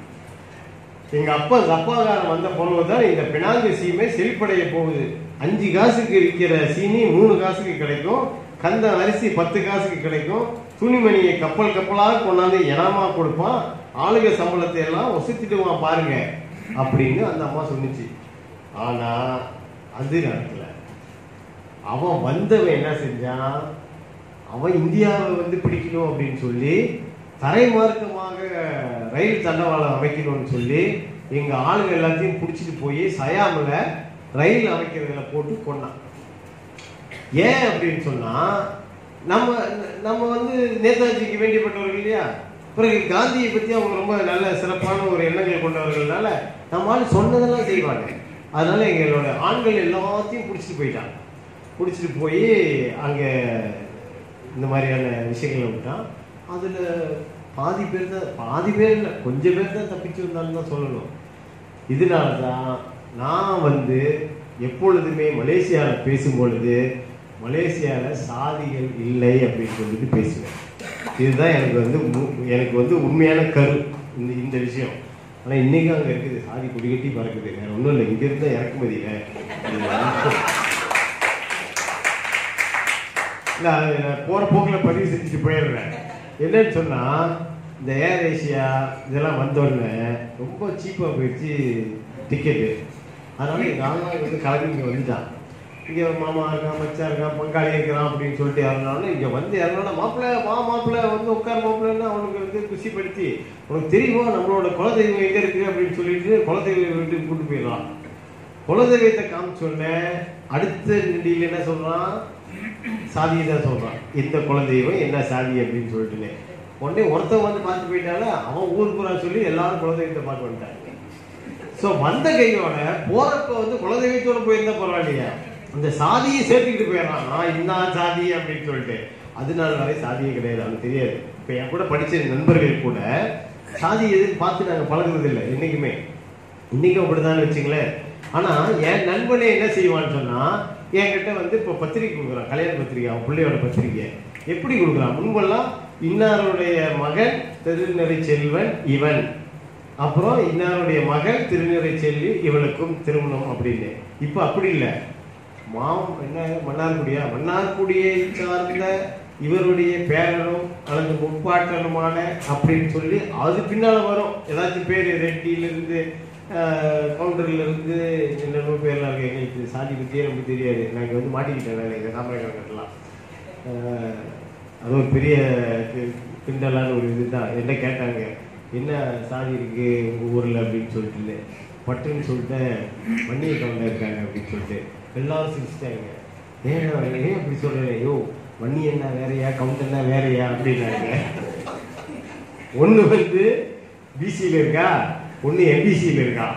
எங்க அப்பா சப்பாதாரம் வந்த பிறகுதான் இந்த பினாங்கு சீமை செழிப்படைய போகுது. அஞ்சு காசுக்கு விற்கிற சீனி மூணு காசுக்கு கிடைக்கும். கந்த அரிசி பத்து காசுக்கு கிடைக்கும். துணிமணியை கப்பல் கப்பலாக கொண்டாந்து இனமா கொடுப்பான். ஆளுக சம்பளத்தை எல்லாம் ஒசுத்திடுவான் பாருங்க அப்படின்னு அந்த அம்மா சொன்னிச்சு. ஆனா அது நடக்கல. அவன் வந்தவன் என்ன செஞ்சான்? அவன் இந்தியாவை வந்து பிடிக்கணும் அப்படின்னு சொல்லி தரைமார்க்கமாக ரயில் தண்டவாளம் அமைக்கணும்னு சொல்லி எங்கள் ஆளுங்க எல்லாத்தையும் பிடிச்சிட்டு போய் சயாமில் ரயில் அமைக்கிறதுல போட்டு கொண்டான் ஏன் அப்படின்னு சொன்னால் நம்ம நம்ம வந்து நேதாஜிக்கு வேண்டியப்பட்டவர்கள் இல்லையா? பிறகு காந்தியை பற்றி அவங்க ரொம்ப நல்ல சிறப்பான ஒரு எண்ணங்கள் கொண்டவர்கள்னால நம்ம ஆள் சொன்னதெல்லாம் செய்வாங்க. அதனால எங்களோட ஆண்கள் எல்லாத்தையும் பிடிச்சிட்டு போயிட்டாங்க. பிடிச்சிட்டு போய் அங்கே இந்த மாதிரியான விஷயங்களை விட்டால் அதில் பாதி பேர் தான் பாதி பேர் இல்லை கொஞ்சம் பேர் தான் தப்பிச்சு வந்தாலும் தான் சொல்லணும். இதனால தான் நான் வந்து எப்பொழுதுமே மலேசியாவில் பேசும்பொழுது மலேசியாவில் சாதிகள் இல்லை அப்படின்னு சொல்லிட்டு பேசுவேன். இதுதான் எனக்கு வந்து எனக்கு வந்து உண்மையான கரு இந்த இந்த விஷயம். ஆனால் இன்னைக்கு அங்கே இருக்குது சாதி கொடி பறக்குது. வேறு ஒன்றும் இல்லை இங்கே இருந்தால் இறக்குமதியில் நான் போகிற போக்கில் பதிவு செஞ்சுட்டு போயிடுறேன். என்னன்னு சொன்னால் இந்த ஏர் ஏஷியா இதெல்லாம் வந்தோடனே ரொம்ப சீப்பாக போயிடுச்சு டிக்கெட்டு அதனால எங்கள் ஆன்லைன் வந்து கிளம்பி இங்கே வந்துட்டான் இங்கே மாமா இருக்கான் மச்சா இருக்கான் பங்காளி இருக்கிறான் அப்படின்னு சொல்லிட்டு யாருனாலும் இங்கே வந்து இறங்கினா மாப்பிள்ளை மா மாப்பிள்ளை வந்து உட்கார் மாப்பிள்ளைன்னு அவனுக்கு வந்து குஷிப்படுத்தி உனக்கு தெரியுமா நம்மளோட குலதெய்வம் எங்கே இருக்குது அப்படின்னு சொல்லிட்டு குலதெய்வம் வீட்டுக்கு கூட்டு போயிடலாம் குலதெய்வத்தை காமிச்சோடனே அடுத்த நிலையில என்ன சொல்கிறான் சாதியை தான் சொல்றான். எந்த குலதெய்வம் என்ன சாதி அப்படின்னு சொல்லிட்டுன்னு உடனே ஒருத்தன் வந்து பார்த்து போயிட்டால அவன் ஊர் பூரா சொல்லி எல்லாரும் குலதெய்வத்தை பார்க்க வந்துட்டாங்க. சோ வந்த கையோட போறப்ப வந்து குலதெய்வத்தோட போயிருந்தா பரவாயில்லையா. அந்த சாதியை சேர்த்துக்கிட்டு போயிடறான். நான் இன்னா சாதி அப்படின்னு சொல்லிட்டு. அதனால வரை சாதியே கிடையாது அவனுக்கு தெரியாது. இப்போ என் கூட படிச்ச நண்பர்கள் கூட சாதி எதுன்னு பார்த்து நாங்கள் பழகுறது இல்லை என்னைக்குமே. இன்னைக்கும் அப்படிதான் வச்சுங்களேன். ஆனா என் நண்பனே என்ன செய்வான்னு சொன்னா என்கிட்ட வந்து இப்போ பத்திரிக்கை கொடுக்குறான் கல்யாண பத்திரிக்கை அவன் பிள்ளையோட பத்திரிகை எப்படி கொடுக்குறான்? முன்பெல்லாம் இன்னாருடைய மகன் திருநிறை செல்வன் இவன். அப்புறம் இன்னாருடைய மகள் திருநிறை செல்வி இவளுக்கும் திருமணம் அப்படின்னு. இப்போ அப்படி இல்லை. மாம் என்ன மன்னார்குடியா? மன்னார்குடியை சார்ந்த இவருடைய பேரனும் அல்லது முப்பாட்டனுமான அப்படின்னு சொல்லி அது பின்னால் வரும். ஏதாச்சும் பேர் ரெட்டியிலிருந்து கவுண்டரில் இருந்து என்னென்னமோ பேர்லாம் இருக்கு. எங்களுக்கு சாதி பற்றியே நமக்கு தெரியாது. நாங்கள் வந்து மாட்டிக்கிட்டேன். நான் எங்க தாமரைக்கெல்லாம் அது ஒரு பெரிய கி- கிண்டலான ஒரு இதுதான். என்ன கேட்டாங்க? என்ன சாதி இருக்கு உங்கள் ஊரில் அப்படின்னு சொல்லிட்டு பட்டுன்னு சொல்லிட்டேன் வன்னிய கவுண்டர் இருக்காங்க அப்படின்னு சொல்லிட்டு. எல்லாரும் சிரிச்சிட்டாங்க. ஏன் ஏன் அப்படி சொல்கிறேன் ஐயோ வன்னி என்ன வேறையா? கவுண்டர்னா வேறையா? அப்படின்னாங்க. ஒன்று வந்து பிசியில் இருக்கா? ஒன்று எம்பிசியில் இருக்கா.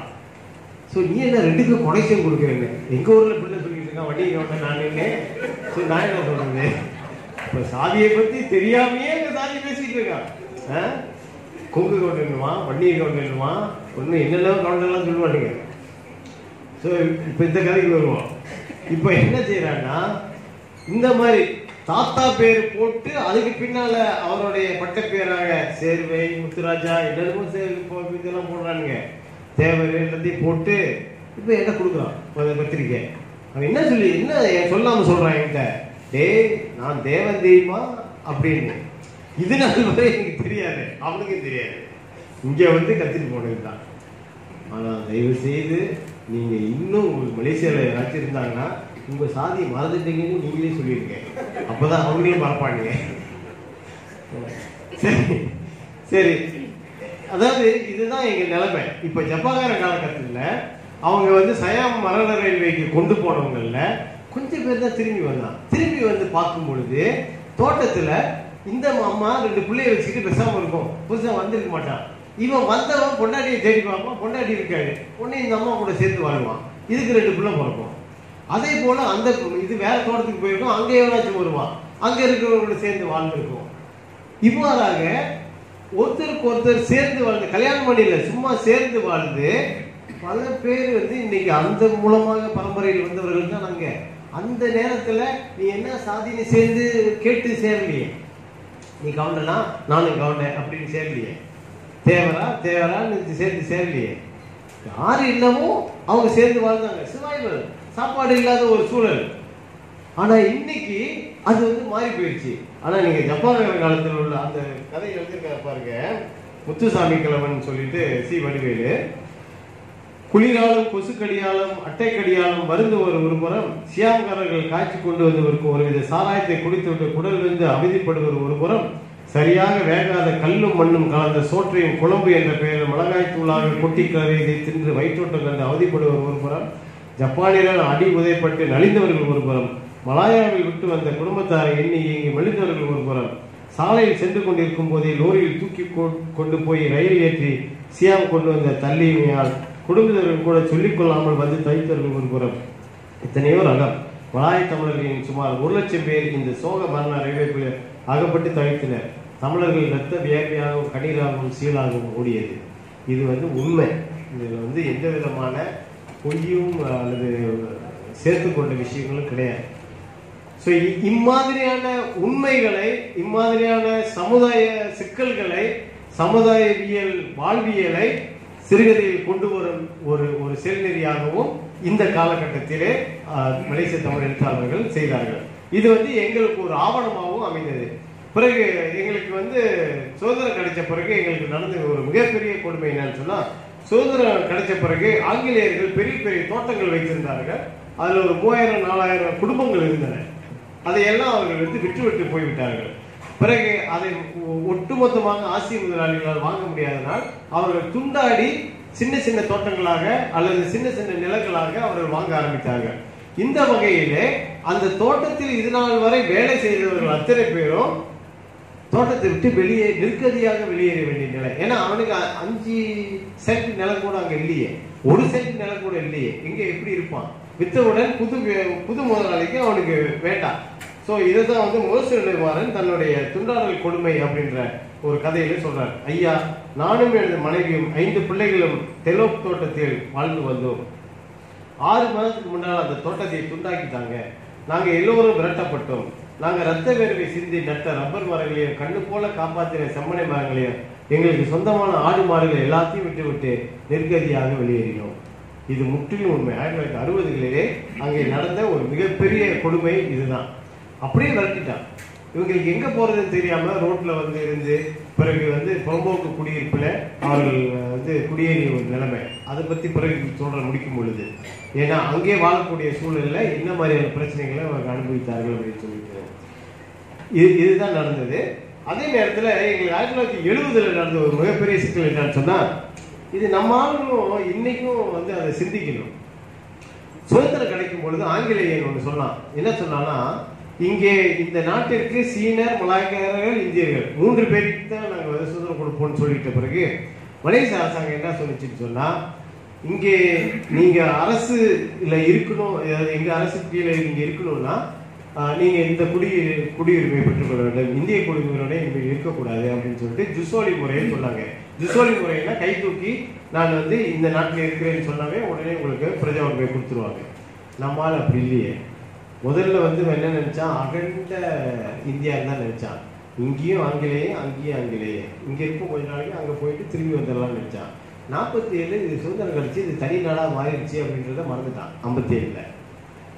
ஸோ நீ என்ன ரெண்டுக்கும் கொடைசியம் கொடுக்குறேன்னு. எங்கள் ஊரில் பிள்ளை சொல்லிட்டு இருக்கான் வண்டியை கவுண்டர் நான் ஸோ நான் என்ன சொல்றது? இப்போ சாதியை பற்றி தெரியாமையே இந்த சாதி பேசிகிட்டு இருக்கான் ஆ? கொங்கு கவுண்டர்னுமா வண்டியை கவுண்டர்னுமா ஒன்று என்னென்ன கவுண்டர்லாம் சொல்லுவானுங்க. ஸோ இப்போ இந்த கதைக்கு வருவோம். இப்போ என்ன செய்கிறான்னா இந்த மாதிரி தாத்தா பேர் போட்டு அதுக்கு பின்னால அவருடைய பட்ட பேராக சேர்வை முத்துராஜா என்னென்னமோ சே- இதெல்லாம் போடுறானுங்க. தேவர் எல்லாத்தையும் போட்டு இப்போ என்ன கொடுக்குறான். பத்திரிக்கை. அவன் என்ன சொல்லி என்ன சொல்லாம சொல்றான் என்கிட்ட? டேய் நான் தேவன் தெய்வமா அப்படின்னு. இது நாள் வரை எனக்கு தெரியாது. அவனுக்கும் தெரியாது. இங்க வந்து கத்திட்டு போனது தான் ஆனா தயவு செய்து நீங்க இன்னும் உங்களுக்கு மலேசியால யாராச்சும் இருந்தாங்கன்னா உங்கள் சாதியை மறந்துட்டீங்கன்னு நீங்களே அப்போ தான் அவங்களையும் மறப்பாங்க சரி. சரி. அதாவது இதுதான் எங்கள் நிலைமை. இப்போ ஜப்பாகார காலகட்டத்தில் அவங்க வந்து சயாம் மரண ரயில்வேக்கு கொண்டு போனவங்களில் கொஞ்சம் பேர் தான் திரும்பி வந்தான். திரும்பி வந்து பார்க்கும் பொழுது தோட்டத்தில் இந்த அம்மா ரெண்டு பிள்ளைய வச்சுக்கிட்டு பேசாம இருக்கும். புதுசாக வந்திருக்க மாட்டான். இவன் வந்தவன் பொண்டாட்டியை தேடி பார்ப்பான் பொண்டாட்டி இருக்காது. உடனே இந்த அம்மா கூட சேர்த்து வாழ்வான் இதுக்கு ரெண்டு பிள்ளை பிறக்கும். அதே போல அந்த இது வேற தோட்டத்துக்கு போயிருக்கோம் அங்கே எவனாச்சும் வருவான் அங்க இருக்கிறவங்களோட சேர்ந்து வாழ்ந்துருக்கோம். இவ்வாறாக ஒருத்தருக்கு ஒருத்தர் சேர்ந்து வாழ்ந்து கல்யாணம் பண்ணல சும்மா சேர்ந்து வாழ்ந்து பல பேர் வந்து இன்னைக்கு அந்த மூலமாக பரம்பரையில் வந்தவர்கள் தான் நாங்க அந்த நேரத்துல நீ என்ன சாதின்னு சேர்ந்து கேட்டு சேரலையே? நீ கவுண்டனா? நானும் கவுண்டேன் அப்படின்னு சேரலையே. தேவரா? தேவரான்னு சேர்ந்து சேரலையே. யார் இல்லமோ அவங்க சேர்ந்து வாழ்ந்தாங்க. சிவாய்கள் சாப்பாடு இல்லாத ஒரு சூழல். ஆனா இன்னைக்கு அது வந்து மாறி போயிடுச்சு. ஆனா நீங்க ஜப்பான் காலத்தில் உள்ள அந்த கதை எழுதியிருக்காரு பாருங்க. முத்துசாமி கிழவன் சொல்லிட்டு சி வடிவேலு. குளிராலும் கொசுக்கடியாலும் அட்டைக்கடியாலும் மருந்து ஒரு ஒருபுறம் சியாம்காரர்கள் காய்ச்சி கொண்டு வந்தவருக்கு ஒருவித சாராயத்தை குடித்துவிட்டு குடலிருந்து அமைதிப்படுவர் ஒருபுறம் சரியாக வேகாத கல்லும் மண்ணும் கலந்த சோற்றையும் குழம்பு என்ற பெயரில் மிளகாய் தூளாக கொட்டி கரையை தின்று வயிற்றோட்டம் கண்டு அவதிப்படுவர் ஒருபுறம் ஜப்பானியரால் அடி உதைப்பட்டு நலிந்தவர்கள் ஒருபுறம் மலாயாவில் விட்டு வந்த குடும்பத்தாரை எண்ணி இயங்கி மெலிந்தவர்கள் ஒருபுறம் சாலையில் சென்று கொண்டிருக்கும் போதே லோரியில் தூக்கி கொ- கொண்டு போய் ரயில் ஏற்றி சியாம் கொண்டு வந்த தள்ளிமையால் குடும்பத்தினர்கள் கூட சொல்லிக் கொள்ளாமல் வந்து தவித்தவர்கள் ஒருபுறம். எத்தனையோ ரகம் மலாய தமிழர்களின் சுமார் ஒரு லட்சம் பேர் இந்த சோக மரண ரயில்வேக்குள்ள அகப்பட்டு தவித்தனர். தமிழர்கள் ரத்த வியாபியாகவும் கண்ணீராகவும் சீலாகவும் ஓடியது. இது வந்து உண்மை. இதில் வந்து எந்த விதமான பொய்யும் அல்லது சேர்த்து கொண்ட விஷயங்களும் கிடையாது. ஸோ இம்மாதிரியான உண்மைகளை இம்மாதிரியான சமுதாய சிக்கல்களை சமுதாயவியல் வாழ்வியலை சிறுகதையில் கொண்டு வரும் ஒரு ஒரு செயல்நெறியாகவும் இந்த காலகட்டத்திலே மலேசிய தமிழ் எழுத்தாளர்கள் செய்தார்கள். இது வந்து எங்களுக்கு ஒரு ஆவணமாகவும் அமைந்தது. பிறகு எங்களுக்கு வந்து சுதந்திரம் கிடைச்ச பிறகு எங்களுக்கு நடந்த ஒரு மிகப்பெரிய கொடுமை என்னன்னு சொன்னால் சுதந்திரம் கிடைச்ச பிறகு ஆங்கிலேயர்கள் பெரிய பெரிய தோட்டங்கள் வைத்திருந்தார்கள். அதில் ஒரு மூவாயிரம் நாலாயிரம் குடும்பங்கள் இருந்தன. அதையெல்லாம் அவர்கள் வந்து விட்டுவிட்டு போய்விட்டார்கள். பிறகு அதை ஒட்டுமொத்தமாக ஆசிய முதலாளிகளால் வாங்க முடியாதனால் அவர்கள் துண்டாடி சின்ன சின்ன தோட்டங்களாக அல்லது சின்ன சின்ன நிலங்களாக அவர்கள் வாங்க ஆரம்பித்தார்கள். இந்த வகையிலே அந்த தோட்டத்தில் இது நாள் வரை வேலை செய்தவர்கள் அத்தனை பேரும் தோட்டத்தை விட்டு வெளியே நிற்கதியாக வெளியேற வேண்டிய நிலை. ஏன்னா அவனுக்கு அஞ்சு சென்ட் நிலம் கூட அங்க இல்லையே. ஒரு சென்ட் நிலம் கூட இல்லையே. இங்க எப்படி இருப்பான்? வித்தவுடன் புது புது முதலாளிக்கு அவனுக்கு வேண்டாம். சோ இதுதான் வந்து மோச தன்னுடைய துண்டாடல் கொடுமை அப்படின்ற ஒரு கதையில சொல்றார். ஐயா நானும் எனது மனைவியும் ஐந்து பிள்ளைகளும் தெலோப் தோட்டத்தில் வாழ்ந்து வந்தோம். ஆறு மாதத்துக்கு முன்னால் அந்த தோட்டத்தை துண்டாக்கிட்டாங்க. நாங்க எல்லோரும் விரட்டப்பட்டோம். நாங்க ரத்த வேர்வை சிந்தி நட்ட ரப்பர் மரங்களையும் கண்ணு போல காப்பாற்றின செம்மனை மரங்களையும் எங்களுக்கு சொந்தமான ஆடு மாடுகள் எல்லாத்தையும் விட்டுவிட்டு நெருக்கதியாக வெளியேறினோம். இது முற்றிலும் உண்மை. ஆயிரத்தி தொள்ளாயிரத்தி அறுபதுகளிலே அங்கே நடந்த ஒரு மிகப்பெரிய கொடுமை இதுதான். அப்படியே விரட்டிட்டான். இவங்களுக்கு எங்க போறதுன்னு தெரியாம ரோட்ல வந்து இருந்து பிறகு வந்து பொம்போக்கு குடியிருப்புல அவர்கள் வந்து குடியேறிய ஒரு நிலைமை. அதை பத்தி பிறகு சொல்ற முடிக்கும் பொழுது. ஏன்னா அங்கே வாழக்கூடிய சூழல்ல என்ன மாதிரியான பிரச்சனைகளை அவங்க அனுபவித்தார்கள் அப்படின்னு சொல்லிட்டு. இது இதுதான் நடந்தது. அதே நேரத்தில் எங்களுக்கு ஆயிரத்தி தொள்ளாயிரத்தி எழுபதுல நடந்த ஒரு மிகப்பெரிய சிக்கல் என்னன்னு சொன்னா இது நம்ம ஆளுங்களும் இன்னைக்கும் வந்து அதை சிந்திக்கணும். சுதந்திரம் கிடைக்கும் பொழுது ஆங்கிலேயன் ஒன்று சொன்னான். என்ன சொன்னான்னா இங்கே இந்த நாட்டிற்கு சீனர் மலாய்க்காரர்கள் இந்தியர்கள். மூன்று பேருக்கு தான் நாங்கள் வந்து சுதந்திரம் கொடுப்போம்னு சொல்லிட்ட பிறகு மலேசிய அரசாங்கம் என்ன சொல்லுச்சுன்னு சொன்னால் இங்கே நீங்கள் அரசு இல்லை இருக்கணும் எங்கள் அரசு கீழே நீங்கள் இருக்கணும்னா நீங்கள் இந்த குடி குடியுரிமை பெற்றுக்கொள்ள வேண்டும். இந்திய குடியுரிமையோட இங்கே இருக்கக்கூடாது அப்படின்னு சொல்லிட்டு ஜுசோலி முறைன்னு சொன்னாங்க. ஜுசோலி முறையில கை தூக்கி நான் வந்து இந்த நாட்டில் இருக்கிறேன்னு சொன்னாவே உடனே உங்களுக்கு பிரஜா உரிமை கொடுத்துருவாங்க. நம்மால் அப்படி இல்லையே. முதல்ல வந்து என்ன நினைச்சான்? அகண்ட இந்தியா தான் நினைச்சான். இங்கேயும் ஆங்கிலேயே அங்கேயும் ஆங்கிலேயே. இங்க இருக்கும் கொஞ்ச நாளைக்கு அங்க போயிட்டு திரும்பி வந்துடலாம்னு நினைச்சான். நாற்பத்தி ஏழு இது சுதந்திரம் கழிச்சு இது தனி நாடா மாறிடுச்சு அப்படின்றத மறந்துட்டான் ஐம்பத்தி ஏழுல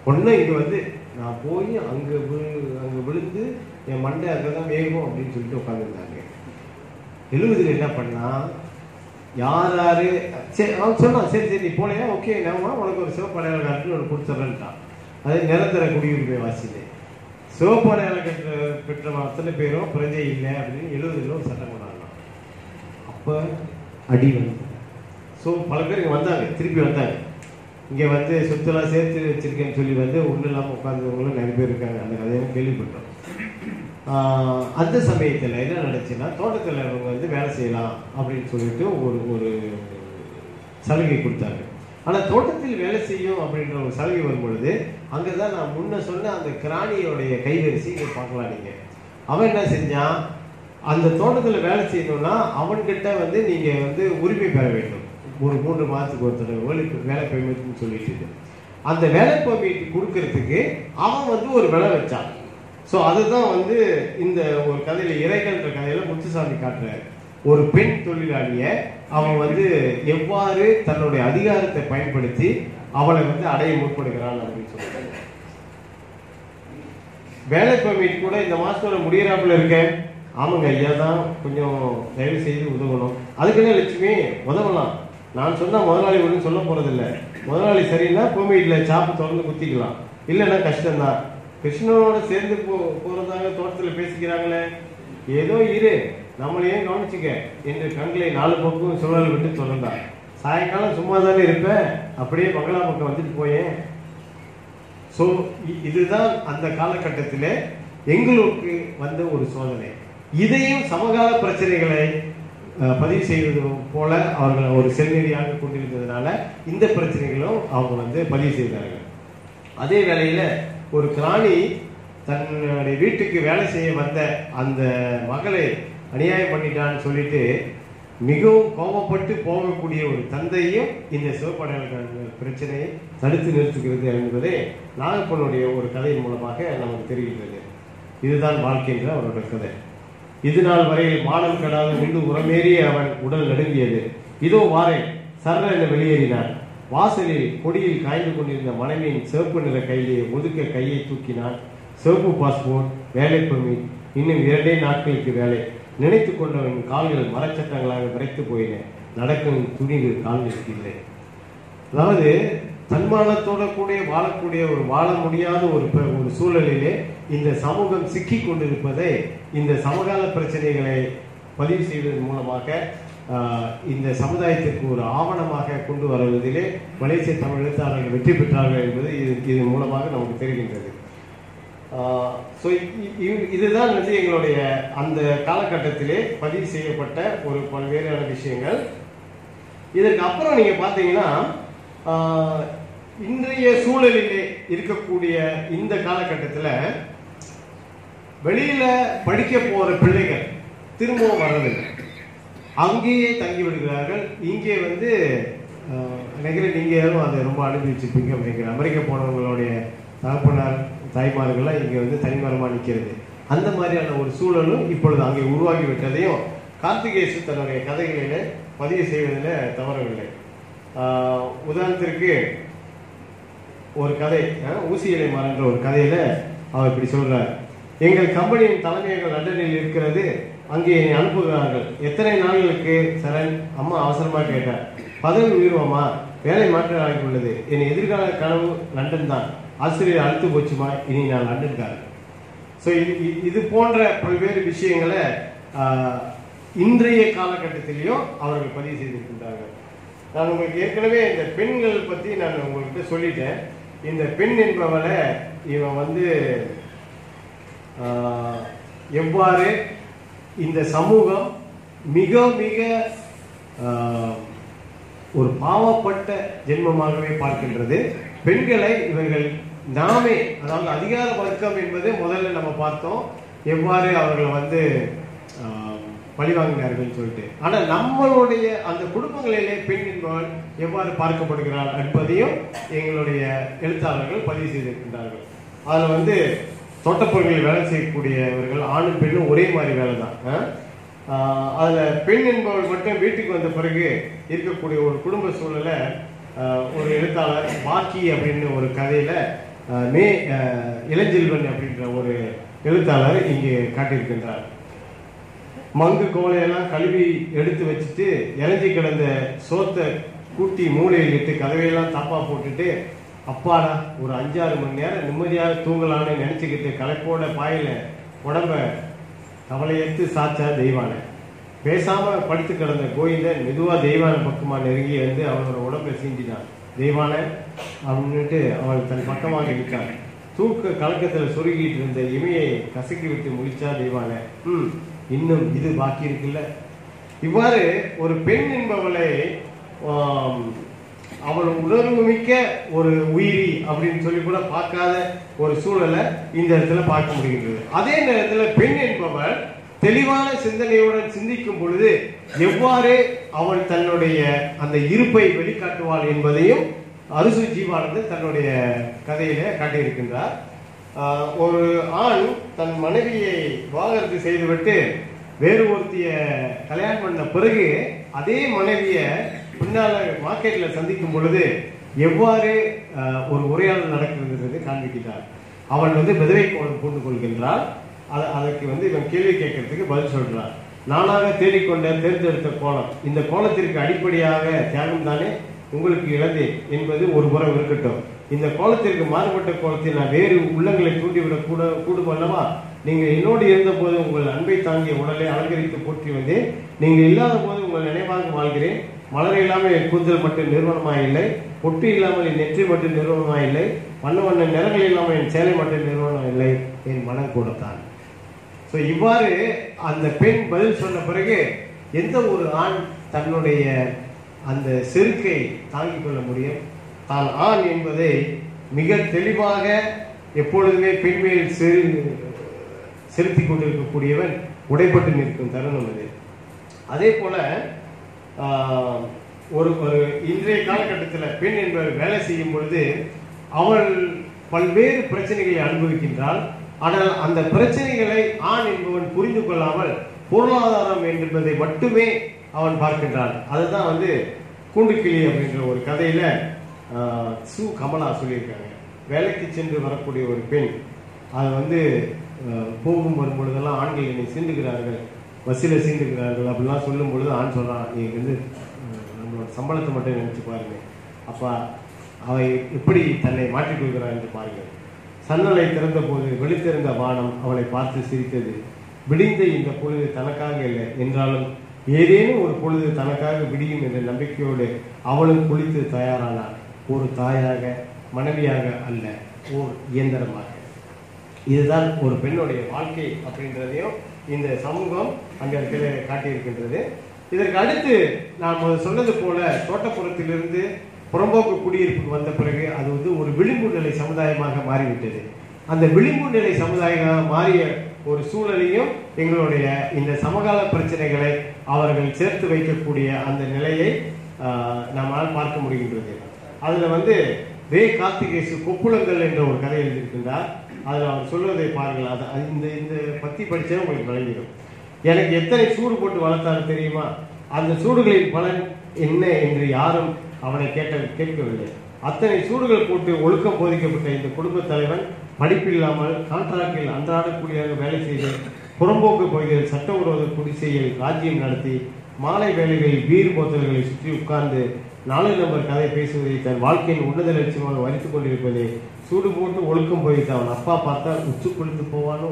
ஒண்ணு இது வந்து நான் போய் அங்க விழு- அங்க விழுந்து என் மண்டை அங்கதான் வேகும் அப்படின்னு சொல்லிட்டு உட்காந்துருந்தாங்க எழுபதுல என்ன பண்ணா? யார் யாரு? சரி அவன் சொன்னான் சரி சரி நீ போனேன் ஓகே நான் உனக்கு ஒரு சிவப்படையாளர் அடையாள ஒன்று கொடுத்துட்றேன்ட்டான் அது நிரந்தர குடியுரிமை வாசிது சிவப்பு அடையாள கற்ற பெற்ற அத்தனை பேரும் பிரஜை இல்லை அப்படின்னு எழுபதுல ஒரு சட்டம் கொண்டாடலாம் அப்போ அடி வந்து ஸோ பல பேர் இங்கே வந்தாங்க. திருப்பி வந்தாங்க. இங்கே வந்து சொத்துலாம் சேர்த்து வச்சிருக்கேன்னு சொல்லி வந்து ஒன்றும் இல்லாமல் உட்காந்துவங்களும் நிறைய பேர் இருக்காங்க. அந்த கதையை கேள்விப்பட்டோம். அந்த சமயத்தில் என்ன நடந்துச்சுன்னா தோட்டத்தில் அவங்க வந்து வேலை செய்யலாம் அப்படின்னு சொல்லிட்டு ஒரு ஒரு சலுகை கொடுத்தாங்க. ஆனால் தோட்டத்தில் வேலை செய்யும் அப்படின்ற ஒரு சலுகை வரும்பொழுது அங்கே தான் நான் முன்ன சொன்ன அந்த கிராணியோடைய கைவரிசை இங்க பார்க்கலாம் நீங்க. அவன் என்ன செஞ்சான்? அந்த தோட்டத்தில் வேலை செய்யணும்னா அவன்கிட்ட வந்து நீங்கள் வந்து உரிமை பெற வேண்டும். ஒரு மூன்று மாதத்துக்கு ஒருத்தர் வேலைக்கு வேலை வேலை பெர்மிட்னு சொல்லிட்டு அந்த வேலை பெர்மிட் கொடுக்கறதுக்கு அவன் வந்து ஒரு விலை வச்சான். ஸோ அதுதான் வந்து இந்த ஒரு கதையில் இறைகள்ன்ற கதையில் முத்துசாமி காட்டுறாரு. ஒரு பெண் தொழிலாளிய அவன் வந்து எவ்வாறு தன்னுடைய அதிகாரத்தை பயன்படுத்தி அவளை வந்து அடைய முற்படுகிறான் அப்படின்னு சொல்றாங்க. வேலை பெர்மிட் கூட இந்த மாசத்தோட முடியறாப்புல இருக்கேன் ஆமாங்க ஐயா தான் கொஞ்சம் தயவு செய்து உதவணும். அதுக்குன்னு லட்சுமி? உதவலாம். நான் சொன்னால் முதலாளி ஒன்றும் சொல்ல போகிறதில்ல முதலாளி சரின்னா பெர்மிட்ல சாப்பு திறந்து குத்திக்கலாம். இல்லைன்னா கஷ்டம்தான். கிருஷ்ணனோட சேர்ந்து போ போறதாக தோட்டத்துல பேசிக்கிறாங்களே. ஏதோ இரு. நம்மளையும் கவனிச்சுக்க. என்று கண்களை நாலு பக்கம் சுழல் விட்டு தொடர்ந்தார் சாயங்காலம் சும்மா தானே இருப்பேன் அப்படியே பங்களா பக்கம் வந்துட்டு போயேன். ஸோ இதுதான் அந்த காலகட்டத்தில் எங்களுக்கு வந்த ஒரு சோதனை. இதையும் சமகால பிரச்சனைகளை பதிவு செய்வது போல அவர்கள் ஒரு செல்நெறியாக கொண்டிருந்ததுனால இந்த பிரச்சனைகளும் அவங்க வந்து பதிவு செய்தார்கள். அதே வேளையில் ஒரு கிராணி தன்னுடைய வீட்டுக்கு வேலை செய்ய வந்த அந்த மகளை அநியாயம் பண்ணிட்டான்னு சொல்லிட்டு மிகவும் கோபப்பட்டு போகக்கூடிய ஒரு தந்தையும் இந்த சிவப்படையாளர்கள் பிரச்சனையை தடுத்து நிறுத்துகிறது என்பதே நாகப்பனுடைய ஒரு கதையின் மூலமாக நமக்கு தெரிகின்றது. இதுதான் வாழ்க்கை என்ற அவரோட கதை. இது நாள் வரையில் மானம் கெடாத முன்பு உரமேறிய அவன் உடல் நடுங்கியது. இதோ வாரேன் சர்ற என வெளியேறினான் வாசலில் கொடியில் காய்ந்து கொண்டிருந்த மனைவியின் சிவப்பு நிற கையிலே ஒதுக்க கையை தூக்கினான். சிவப்பு பாஸ்போர்ட் வேலை பெர்மிட் இன்னும் இரண்டே நாட்களுக்கு வேலை. நினைத்து கொண்டவன் கால்கள் மரச்சட்டங்களாக விரைத்து போயின. நடக்கும் துணிவு கால்களுக்கு இல்லை. அதாவது தன்மானத்தோட கூட வாழக்கூடிய ஒரு வாழ முடியாத ஒரு ப- ஒரு சூழலிலே இந்த சமூகம் சிக்கி கொண்டிருப்பதை இந்த சமகால பிரச்சனைகளை பதிவு செய்வதன் மூலமாக இந்த சமுதாயத்திற்கு ஒரு ஆவணமாக கொண்டு வருவதிலே மலேசிய தமிழ் எழுத்தாளர்கள் வெற்றி பெற்றார்கள் என்பது இது இதன் மூலமாக நமக்கு தெரிகின்றது. ஸோ இதுதான் வந்து எங்களுடைய அந்த காலகட்டத்திலே பதிவு செய்யப்பட்ட ஒரு பல்வேறான விஷயங்கள். இதற்கு அப்புறம் நீங்க பார்த்தீங்கன்னா இன்றைய சூழலிலே இருக்கக்கூடிய இந்த காலகட்டத்தில் வெளியில படிக்க போற பிள்ளைகள் திரும்பவும் வர்றதில்லை. அங்கேயே தங்கி விடுகிறார்கள். இங்கே வந்து நினைக்கிறேன் நீங்க அதை ரொம்ப அனுபவிச்சிருப்பீங்க அப்படிங்கிற அமெரிக்கா போனவங்களுடைய தகப்பனார் தாய்மார்கள்லாம் இங்கே வந்து தனிமரமாக நிற்கிறது அந்த மாதிரியான ஒரு சூழலும் இப்பொழுது அங்கே உருவாகி விட்டதையும் கார்த்திகேசு தன்னுடைய கதைகளில் பதிவு செய்வதில் தவறவில்லை. உதாரணத்திற்கு ஒரு கதை ஊசியலை ஊசி மரன்ற ஒரு கதையில் அவர் இப்படி சொல்கிறார் எங்கள் கம்பெனியின் தலைமையகம் லண்டனில் இருக்கிறது. அங்கே என்னை அனுப்புகிறார்கள். எத்தனை நாள்களுக்கு சரண்? அம்மா அவசரமாக கேட்டார். பதவி உயர்வமா? வேலை மாற்றம் உள்ளது என் எதிர்கால கனவு லண்டன் தான். ஆசிரியர் அழுத்து போச்சுமா இனி நான் லண்டன்காரன். ஸோ இது இது- போன்ற பல்வேறு விஷயங்களை இன்றைய காலகட்டத்திலையும் அவர்கள் பதிவு செய்திருக்கின்றார்கள். நான் உங்களுக்கு ஏற்கனவே இந்த பெண்கள் பற்றி நான் உங்கள்கிட்ட சொல்லிட்டேன். இந்த பெண் என்பவளை இவன் வந்து எவ்வாறு இந்த சமூகம் மிக மிக ஒரு பாவப்பட்ட ஜென்மமாகவே பார்க்கின்றது. பெண்களை இவர்கள் நாமே அதாவது அதிகார வர்க்கம் என்பது முதல்ல நம்ம பார்த்தோம். எவ்வாறு அவர்கள் வந்து பழிவாங்கினார்கள் சொல்லிட்டு. ஆனால் நம்மளுடைய அந்த குடும்பங்களிலே பெண் என்பவள் எவ்வாறு பார்க்கப்படுகிறார் என்பதையும் எங்களுடைய எழுத்தாளர்கள் பதிவு செய்திருக்கின்றார்கள். அதில் வந்து தோட்டப்பொருட்களில் வேலை செய்யக்கூடியவர்கள் ஆணும் பெண்ணும் ஒரே மாதிரி வேலை தான். அதில் பெண் என்பவள் மட்டும் வீட்டுக்கு வந்த பிறகு இருக்கக்கூடிய ஒரு குடும்ப சூழலை ஒரு எழுத்தாளர் பாக்கி அப்படின்னு ஒரு கதையில மே இளஞ்செல்வன் அப்படின்ற ஒரு எழுத்தாளர் இங்கே காட்டியிருக்கின்றார். மங்கு கோலையெல்லாம் கழுவி எடுத்து வச்சுட்டு இறஞ்சி கிடந்த சோத்தை கூட்டி மூளையில் இட்டு கதவையெல்லாம் தாப்பா போட்டுட்டு அப்பாடா ஒரு அஞ்சாறு மணி நேரம் நிம்மதியாக தூங்கலான்னு நினச்சிக்கிட்டு களைப்போட பாயில உடம்ப கவலையத்து சாச்சா தெய்வானை. பேசாமல் படுத்து கிடந்த கோயிலை மெதுவாக தெய்வான பக்கமாக நெருங்கி வந்து அவனோட உடம்பை சீண்டினான். தெய்வானை அப்படின்னுட்டு அவன் தன் பக்கமாக நிற்கான் தூக்க கலக்கத்துல சொருகிட்டு இருந்த இமையை கசக்கி விட்டு முடிச்சா தெய்வான. ம். இன்னும் இது பாக்கி இருக்குல்ல? இவ்வாறு ஒரு பெண் என்பவளை அவள் உணர்வு மிக்க ஒரு உயிரி அப்படின்னு சொல்லி கூட பார்க்காத ஒரு சூழலை இந்த இடத்துல பார்க்க முடிகின்றது. அதே நேரத்துல பெண் என்பவள் தெளிவான சிந்தனையுடன் சிந்திக்கும் பொழுது எவ்வாறு அவள் தன்னுடைய அந்த இருப்பை வெளிக்காட்டுவாள் என்பதையும் அரிசு ஜீவானந்தன் தன்னுடைய கதையில காட்டியிருக்கின்றார். ஒரு ஆண் தன் மனைவியை விவாகரத்து செய்துவிட்டு வேறு ஒருத்திய கல்யாணம் பண்ண பிறகு அதே மனைவியை பின்னால மார்க்கெட்ல சந்திக்கும் பொழுது எவ்வாறு ஒரு உரையாடல் நடக்கிறது காண்பிக்கிறார் அவள் வந்து விதவை கோலம் பூண்டு கொள்கின்றாள் அத- அதற்கு வந்து இவன் கேள்வி கேட்கறதுக்கு பதில் சொல்றான் நானாக தேடிக்கொண்ட தேர்ந்தெடுத்த கோலம் இந்த கோலத்திற்கு அடிப்படையாக தியாகம் தானே உங்களுக்கு இழந்தேன் என்பது ஒரு புறம் இருக்கட்டும். இந்த கோலத்திற்கு மாறுபட்ட கோலத்தில் நான் வேறு உள்ளங்களை தூண்டிவிடக் கூட கூடும் அல்லவா நீங்கள் என்னோடு இருந்த போது உங்கள் அன்பை தாங்கிய உடலை அலங்கரித்து போற்றி வந்தேன். நீங்கள் இல்லாத போது உங்கள் நினைவாக வாழ்கிறேன். மலர் இல்லாமல் என் கூந்தல் மட்டும் நிறுவனமாக இல்லை. பொட்டு இல்லாமல் என் நெற்றி மட்டும் நிறுவனமாக இல்லை. வண்ண வண்ண நிறங்கள் இல்லாமல் என் சேலை மட்டும் நிறுவனம் இல்லை. என் மனம் கூடத்தான். ஸோ இவ்வாறு அந்த பெண் பதில் சொன்ன பிறகு எந்த ஒரு ஆண் தன்னுடைய அந்த செருக்கை தாங்கிக் கொள்ள முடியும். தான் ஆண் என்பதை மிக தெளிவாக எப்பொழுதுமே பெண் மேல் செரு செலுத்திக் கொண்டிருக்கக்கூடியவன் உடைப்பட்டு நிற்கும் தருணம் அது அதே போல ஒரு ஒரு இன்றைய காலகட்டத்தில் பெண் என்பவர் வேலை செய்யும் பொழுது அவள் பல்வேறு பிரச்சனைகளை அனுபவிக்கின்றாள். ஆனால் அந்த பிரச்சனைகளை ஆண் என்பவன் புரிந்து கொள்ளாமல் பொருளாதாரம் என்பதை மட்டுமே அவன் பார்க்கின்றான். அதுதான் வந்து கூண்டுக்கிளி அப்படின்ற ஒரு கதையில சு கமலா சொல்லியிருக்காங்க. வேலைக்கு சென்று வரக்கூடிய ஒரு பெண் அது வந்து போகும் வரும் பொழுதெல்லாம் ஆண்கள் என்னை சீண்டுகிறார்கள் பஸ்ஸில் சீண்டுகிறார்கள் அப்படிலாம் சொல்லும் பொழுது ஆண் சொல்கிறான் நீ வந்து நம்மளோட சம்பளத்தை மட்டும் நினச்சி பாருங்க. அப்பா அவை எப்படி தன்னை மாற்றிக்கொள்கிறார் என்று பாருங்கள். சன்னலை திறந்த போது வெளித்திருந்த வானம் அவளை பார்த்து சிரித்தது. விடிந்த இந்த பொழுது தனக்காக இல்லை என்றாலும் ஏதேனும் ஒரு பொழுது தனக்காக விடியும் என்ற நம்பிக்கையோடு அவளும் குளித்து தயாரானாள். ஒரு தாயாக மனைவியாக அல்ல ஓர் இயந்திரமாக. இதுதான் ஒரு பெண்ணுடைய வாழ்க்கை அப்படின்றதையும் இந்த சமூகம் அந்த இருக்கிற காட்டியிருக்கின்றது. இதற்கு அடுத்து நாம் சொன்னது போல தோட்டப்புறத்திலிருந்து புறம்போக்கு குடியிருப்புக்கு வந்த பிறகு அது வந்து ஒரு விளிம்பு நிலை சமுதாயமாக மாறிவிட்டது. அந்த விளிம்பு நிலை சமுதாயமாக மாறிய ஒரு சூழலையும் எங்களுடைய இந்த சமகால பிரச்சனைகளை அவர்கள் சேர்த்து வைக்கக்கூடிய அந்த நிலையை நம்மால் பார்க்க முடிகின்றது. அதுல வந்து ரே கார்த்திகேசு கொப்புளங்கள் என்ற ஒரு கதை எழுதியிருக்கின்றார். அதுல அவர் சொல்வதை பாருங்கள். அது இந்த இந்த பத்தி படிச்சா உங்களுக்கு விளங்கிடும். எனக்கு எத்தனை சூடு போட்டு வளர்த்தாரு தெரியுமா? அந்த சூடுகளின் பலன் என்ன என்று யாரும் அவனை கேட்ட கேட்கவில்லை. அத்தனை சூடுகள் போட்டு ஒழுக்கம் போதிக்கப்பட்ட இந்த குடும்பத் தலைவன் படிப்பில்லாமல் கான்ட்ராக்டில் அன்றாட கூலியாக வேலை செய்து புறம்போக்கு பகுதியில் சட்டவிரோத குடிசையில் ராஜ்யம் நடத்தி மாலை வேலைகளில் வீர் போத்தல்களை சுற்றி உட்கார்ந்து நாலு நம்பர் கதை பேசுவதை தன் வாழ்க்கையின் உன்னத லட்சியமாக வரித்து கொண்டிருப்பதை சூடு போட்டு ஒழுக்கம் போய் அவன் அப்பா பார்த்தா உச்சு கொடுத்து போவானோ?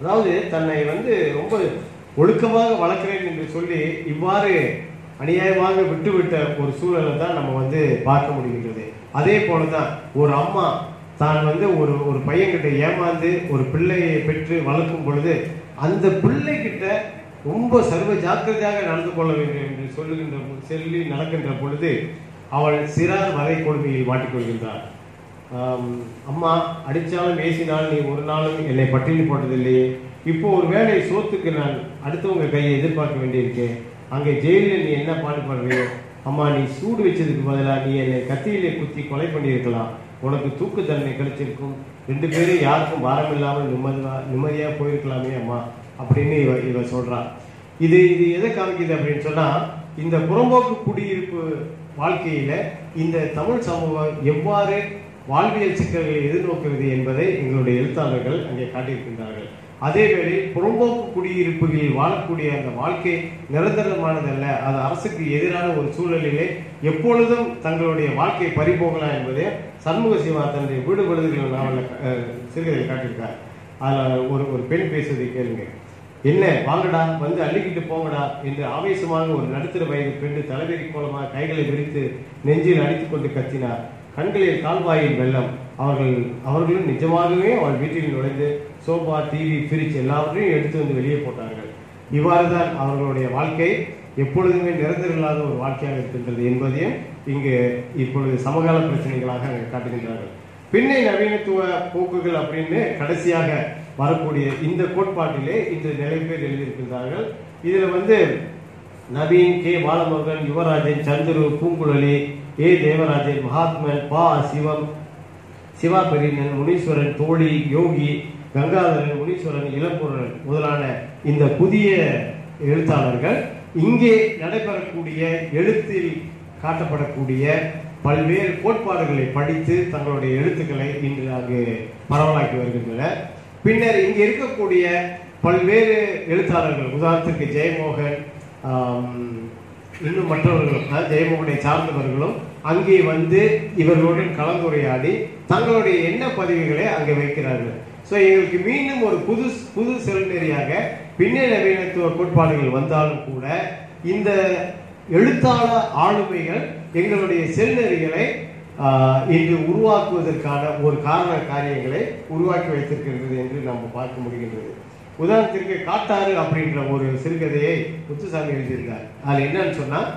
அதாவது தன்னை வந்து ரொம்ப ஒழுக்கமாக வளர்க்கிறேன் என்று சொல்லி இவ்வாறு அநியாயமாக விட்டுவிட்ட ஒரு சூழலை தான் நம்ம வந்து பார்க்க முடிகின்றது. அதே போல தான் ஒரு அம்மா தான் வந்து ஒரு ஒரு பையன்கிட்ட ஏமாந்து ஒரு பிள்ளையை பெற்று வளர்க்கும் பொழுது அந்த பிள்ளைகிட்ட ரொம்ப சர்வ ஜாக்கிரதையாக நடந்து கொள்ள வேண்டும் என்று சொல்லுகின்ற பொ- சொல்லி நடக்கின்ற பொழுது அவள் சிறார் வரை கொடுமையில் மாட்டிக்கொள்கின்றார் அம்மா அடித்தாலும் ஏசினாலும் நீ ஒரு நாளும் என்னை பட்டினி போட்டதில்லையே. இப்போ ஒரு வேலையை சோத்துக்கு நான் அடுத்தவங்க கையை எதிர்பார்க்க வேண்டியிருக்கேன் அங்கே ஜெயிலில் நீ என்ன பாடுபடுறியோ? அம்மா நீ சூடு வச்சதுக்கு பதிலாக நீ என்னை கத்தியிலே குத்தி கொலை பண்ணியிருக்கலாம். உனக்கு தூக்கு தண்டனை கிடைச்சிருக்கும். ரெண்டு பேரும் யாருக்கும் பாரம் இல்லாமல் நிம்மதியா நிம்மதியாக போயிருக்கலாமே அம்மா அப்படின்னு இவ இவ சொல்கிறான் இது இது எதை காமிக்குது அப்படின்னு சொன்னால் இந்த புறம்போக்கு குடியிருப்பு வாழ்க்கையில் இந்த தமிழ் சமூகம் எவ்வாறு வாழ்வியல் சிக்கல்களை எதிர்நோக்குவது என்பதை எங்களுடைய எழுத்தாளர்கள் அங்கே காட்டியிருக்கின்றார்கள். அதேவேளை புறம்போக்கு குடியிருப்புகளில் வாழக்கூடிய அந்த வாழ்க்கை நிரந்தரமானதல்ல. அது அரசுக்கு எதிரான ஒரு சூழலிலே எப்பொழுதும் தங்களுடைய வாழ்க்கை பறிபோகலாம் என்பதே சண்முக சிவா தன்னுடைய வீடு விழுதுகள் நாவல சிறுகதை காட்டியிருக்கார். அதில் ஒரு ஒரு பெண் பேசுவதை கேளுங்க. என்ன வாங்கடா வந்து அள்ளிக்கிட்டு போங்கடா என்று ஆவேசமாக ஒரு நடுத்தர வயது பெண்ணு தலைவரி கோலமாக கைகளை விரித்து நெஞ்சில் அடித்துக்கொண்டு கத்தினார். கண்களில் கால்வாயில் வெள்ளம். அவர்கள் அவர்களும் நிஜமாகவே அவள் வீட்டில் நுழைந்து சோபா டிவி ஃபிரிட்ஜ் எல்லாவற்றையும் எடுத்து வந்து வெளியே போட்டார்கள். இவ்வாறு தான் அவர்களுடைய வாழ்க்கை எப்பொழுதுமே நிரந்தரமில்லாத ஒரு வாழ்க்கையாக இருக்கின்றது என்பதையும் இங்கு இப்பொழுது சமகால பிரச்சனைகளாக அங்கே காட்டுகின்றார்கள். பின்னை நவீனத்துவ போக்குகள் அப்படின்னு கடைசியாக வரக்கூடிய இந்த கோட்பாட்டிலே இன்று நிறைய பேர் எழுதியிருக்கின்றார்கள். இதில் வந்து நவீன் கே. பாலமுருகன் யுவராஜன் சந்துரு பூங்குழலி ஏ. தேவராஜன் மகாத்மன் பா. சிவம் சிவா பெரியனன் முனீஸ்வரன் தோழி யோகி கங்காதரன் முனீஸ்வரன் இளம்பொருளன் முதலான இந்த புதிய எழுத்தாளர்கள் இங்கே நடைபெறக்கூடிய எழுத்தில் காட்டப்படக்கூடிய பல்வேறு கோட்பாடுகளை படித்து தங்களுடைய எழுத்துக்களை இன்று அங்கு பரவலாக்கி வருகின்றனர் பின்னர் இங்கே இருக்கக்கூடிய பல்வேறு எழுத்தாளர்கள் உதாரணத்துக்கு ஜெயமோகன் இன்னும் மற்றவர்களும் அதாவது ஜெயமோகனை சார்ந்தவர்களும் அங்கே வந்து இவர்களுடன் கலந்துரையாடி தங்களுடைய எண்ண பதிவுகளை அங்கே வைக்கிறார்கள். ஸோ எங்களுக்கு மீண்டும் ஒரு புது புது செல்நெறியாக பின்னணி நவீனத்துவ கோட்பாடுகள் வந்தாலும் கூட இந்த எழுத்தாளர் ஆளுமைகள் எங்களுடைய செல்நெறிகளை இன்று உருவாக்குவதற்கான ஒரு காரண காரியங்களை உருவாக்கி வைத்திருக்கிறது என்று நம்ம பார்க்க முடிகின்றது. உதாரணத்திற்கு காட்டாறு அப்படின்ற ஒரு சிறுகதையை முத்துசாமி எழுதியிருக்கார் அதில் என்னன்னு சொன்னால்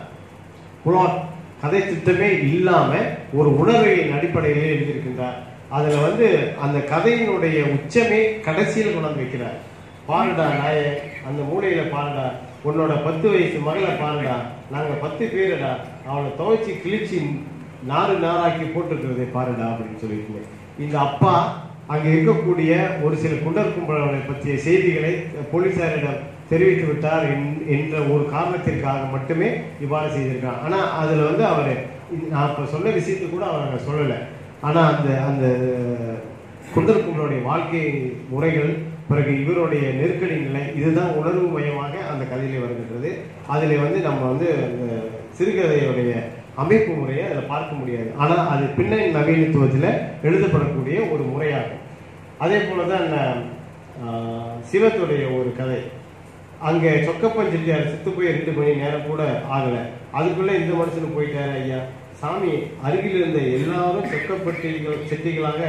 புலாட் கதை திட்டமே இல்லாம ஒரு உணர்வையின் அடிப்படையிலே எழுதியிருக்கின்றார். அதுல வந்து அந்த கதையினுடைய உச்சமே கடைசியில் குணம் வைக்கிறார். பாருடா நாயே அந்த மூலையில பாருடா உன்னோட பத்து வயசு மகளை பாருடா நாங்க பத்து பேருடா அவளை துவைச்சி கிழிச்சி நாறு நாளாக்கி போட்டிருக்கிறதை பாருடா அப்படின்னு சொல்லியிருக்கேன் இந்த அப்பா அங்க இருக்கக்கூடிய ஒரு சில குண்டர் கும்பலை பற்றிய செய்திகளை போலீசாரிடம் தெரிவித்து விட்டார் என்- என்ற ஒரு காரணத்திற்காக மட்டுமே இவ்வாறு செய்திருக்கிறார். ஆனால் அதில் வந்து அவர் நான் இப்போ சொன்ன விஷயத்தை கூட அவர் அங்கே சொல்லலை. ஆனால் அந்த அந்த குண்டர் வாழ்க்கை முறைகள் பிறகு இவருடைய நெருக்கடி நிலை இதுதான் உணர்வு மையமாக அந்த கதையிலே வருகின்றது. அதில் வந்து நம்ம வந்து அந்த சிறுகதையுடைய அமைப்பு முறையை அதில் பார்க்க முடியாது. ஆனால் அது பின்னணி நவீனத்துவத்தில் எழுதப்படக்கூடிய ஒரு முறையாகும். அதே போல தான் சிவத்துடைய ஒரு கதை. அங்கே சொக்கப்பன் செட்டியார் செத்து போய் ரெண்டு மணி நேரம் கூட ஆகலை. அதுக்குள்ளே இந்த மனுஷன் போயிட்டாரு ஐயா. சாமி அருகில் இருந்த எல்லாரும் சொக்கப்பட்டிகள் செட்டிகளாக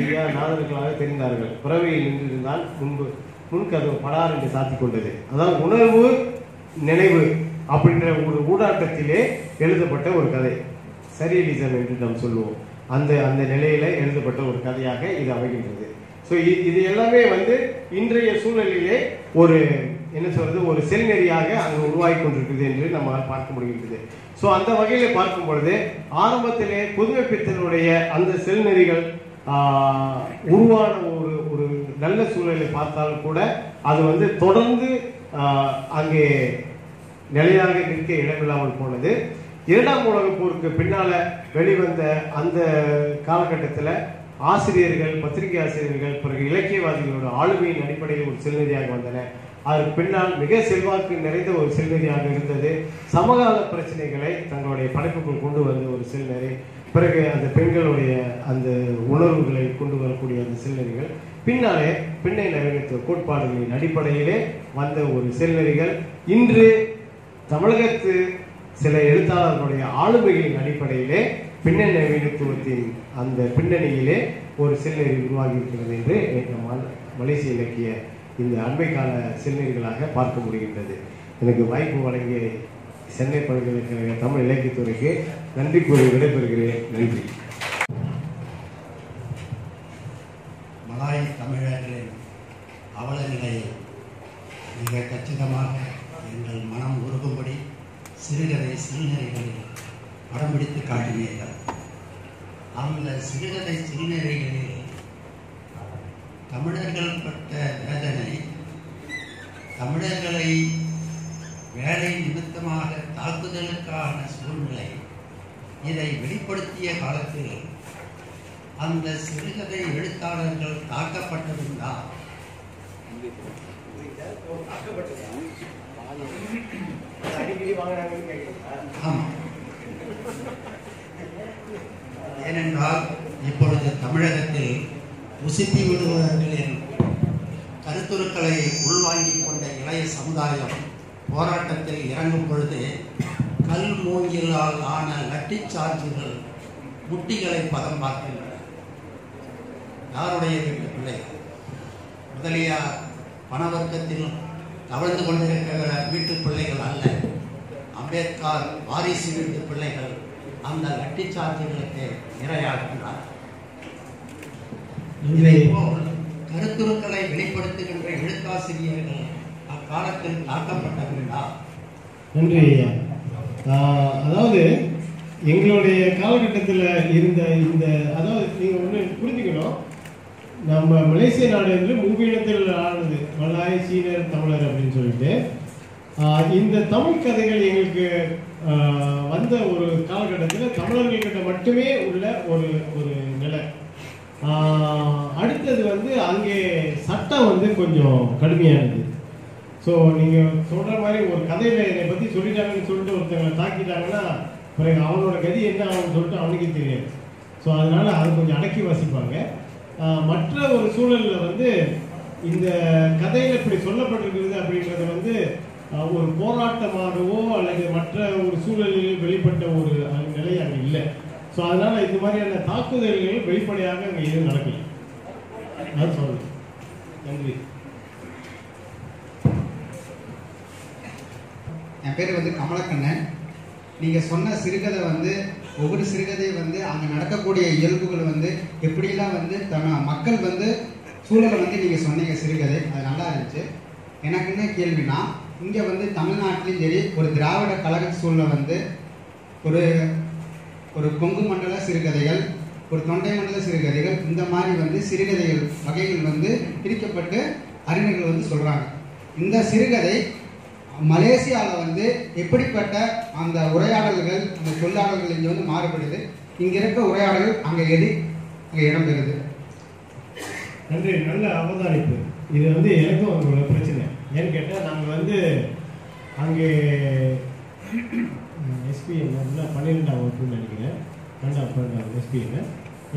ஐயா நாதர்களாக தெரிந்தார்கள். புறவையில் நின்றிருந்தால் முன்பு முன்கதவு படார் என்று சாத்தி கொண்டது. அதாவது உணர்வு நினைவு அப்படின்ற ஒரு ஊடாட்டத்திலே எழுதப்பட்ட ஒரு கதை. சரியலிசம் என்று நாம் சொல்லுவோம். அந்த அந்த நிலையில எழுதப்பட்ட ஒரு கதையாக இது அமைகின்றது. ஸோ இது எல்லாமே வந்து இன்றைய சூழலிலே ஒரு என்ன சொல்றது ஒரு செல்நெறியாக அங்கு உருவாகி கொண்டிருக்கிறது என்று நம்மால் பார்க்க முடிகின்றது. ஸோ அந்த வகையில் பார்க்கும் பொழுது ஆரம்பத்திலே புதுமைப்பித்தனுடைய அந்த செல்நெறிகள் உருவான ஒரு ஒரு நல்ல சூழலை பார்த்தாலும் கூட அது வந்து தொடர்ந்து அங்கே நிலையாக நிற்க இடமில்லாமல் போனது. இரண்டாம் உலக போருக்கு பின்னால வெளிவந்த அந்த காலகட்டத்தில் ஆசிரியர்கள் பத்திரிகை ஆசிரியர்கள் பிறகு இலக்கியவாதிகளோட ஆளுமையின் அடிப்படையில் ஒரு செல்நெறியாக வந்தன. அதற்கு பின்னால் மிக செல்வாக்கு நிறைந்த ஒரு செல்நெறியாக இருந்தது. சமகால பிரச்சனைகளை தங்களுடைய படைப்புக்குள் கொண்டு வந்த ஒரு செல்நெறி பிறகு அந்த பெண்களுடைய அந்த உணர்வுகளை கொண்டு வரக்கூடிய அந்த செல்நெறிகள் பின்னாலே பின்னை நவீனத்துவ கோட்பாடுகளின் அடிப்படையிலே வந்த ஒரு செல்நெறிகள் இன்று தமிழகத்து சில எழுத்தாளர்களுடைய ஆளுமைகளின் அடிப்படையிலே பின்னணி நவீனத்துவத்தின் அந்த பின்னணியிலே ஒரு செல்நெறி உருவாகி இருக்கிறது என்று நம்மால் மலேசிய இலக்கிய இந்த அண்மை கால செல்நெறிகளாக பார்க்க முடிகின்றது. எனக்கு வாய்ப்பு வழங்கிய சென்னை பல்கலைக்கழக தமிழ் இலக்கியத்துறைக்கு நன்றி கூறி விடைபெறுகிறேன். நன்றி. மலாய் தமிழர்களின் அவல நிலையை மிக கச்சிதமாக எங்கள் மனம் உருகும்படி சிறுகதை சிறுநெறிகளில் படம் பிடித்து காட்டினீர்கள். அந்த சிறுகதை சிறுநெறிகளில் தமிழர்கள் பட்ட தமிழர்களை வேலை நிமித்தமாக தாக்குதலுக்கான சூழ்நிலை இதை வெளிப்படுத்திய காலத்தில் அந்த சிறுகதை எழுத்தாளர்கள் தாக்கப்பட்டதுண்டா? தான் ஏனென்றால் இப்பொழுது தமிழகத்தில் உசுத்தி விடுவர்களின் கருத்துருக்களை உள்வாங்கிக் இளைய சமுதாயம் போராட்டத்தில் இறங்கும் பொழுது கல் மூங்கிலால் ஆன லட்டிச் சார்ஜுகள் முட்டிகளை பதம் பார்க்கின்றன. யாருடைய வீட்டு பிள்ளைகள் முதலியார் பணவர்க்கத்தில் தவழ்ந்து கொண்டிருக்கிற வீட்டு பிள்ளைகள் அல்ல. அம்பேத்கர் வாரிசு வீட்டு பிள்ளைகள் அந்த லட்டிச் சார்ஜுகளுக்கு இரையாகின்றார் இதை போல் கருத்துருக்களை வெளிப்படுத்துகின்ற எழுத்தாசிரியர்கள் காலத்தில் தாக்கப்பட்டவர்களா நன்றி ஐயா. அதாவது எங்களுடைய காலகட்டத்தில் இருந்த இந்த அதாவது நீங்கள் ஒன்று புரிஞ்சுக்கணும். நம்ம மலேசிய நாடு என்று மூவினத்தில் ஆனது மலாய் சீனர் தமிழர் அப்படின்னு சொல்லிட்டு. இந்த தமிழ் கதைகள் எங்களுக்கு வந்த ஒரு காலகட்டத்தில் தமிழர்கள்கிட்ட மட்டுமே உள்ள ஒரு ஒரு நிலை. அடுத்தது வந்து அங்கே சட்டம் வந்து கொஞ்சம் கடுமையானது. ஸோ நீங்கள் சொல்கிற மாதிரி ஒரு கதையில் என்னை பற்றி சொல்லிட்டாங்கன்னு சொல்லிட்டு ஒருத்தவங்களை தாக்கிட்டாங்கன்னா பிறகு அவனோட கதி என்ன ஆகும்னு சொல்லிட்டு அவனுக்கே தெரியாது. ஸோ அதனால் அதை கொஞ்சம் அடக்கி வாசிப்பாங்க. மற்ற ஒரு சூழலில் வந்து இந்த கதையில் இப்படி சொல்லப்பட்டிருக்கிறது அப்படின்றது வந்து ஒரு போராட்டமாகவோ அல்லது மற்ற ஒரு சூழலில் வெளிப்பட்ட ஒரு நிலை அங்கே இல்லை. ஸோ அதனால் இந்த மாதிரியான தாக்குதல்கள் வெளிப்படையாக அங்கே எதுவும் நடக்கல. நான் சொல்கிறேன் நன்றி. என் பேர் வந்து கமலக்கண்ணன். நீங்கள் சொன்ன சிறுகதை வந்து ஒவ்வொரு சிறுகதையும் வந்து அங்கே நடக்கக்கூடிய இயல்புகள் வந்து எப்படிலாம் வந்து தன மக்கள் வந்து சூழலை வந்து நீங்கள் சொன்னீங்க சிறுகதை அது நல்லா இருந்துச்சு. எனக்கு என்ன கேள்வினா இங்கே வந்து தமிழ்நாட்டிலையும் சரி ஒரு திராவிட கழக சூழலை வந்து ஒரு ஒரு கொங்கு மண்டல சிறுகதைகள் ஒரு தொண்டை மண்டல சிறுகதைகள் இந்த மாதிரி வந்து சிறுகதைகள் வகைகள் வந்து பிரிக்கப்பட்டு அறிஞர்கள் வந்து சொல்கிறாங்க இந்த சிறுகதை மலேசியாவில் வந்து எப்படிப்பட்ட அந்த உரையாடல்கள் அந்த சொல்லாடல்கள் இங்கே வந்து மாறுபடுது? இங்கே இருக்க உரையாடல்கள் அங்கே எது? அங்கே இடம்பெறுது நன்றி. நல்ல அவதானிப்பு. இது வந்து எனக்கும் ஒரு பிரச்சனை. ஏன்னு கேட்டால் நாங்கள் வந்து அங்கே எஸ்பிஎம் பன்னிரெண்டாம் வகுப்புன்னு நினைக்கிறேன். ரெண்டாம் பன்னெண்டாம் எஸ்பிஎம்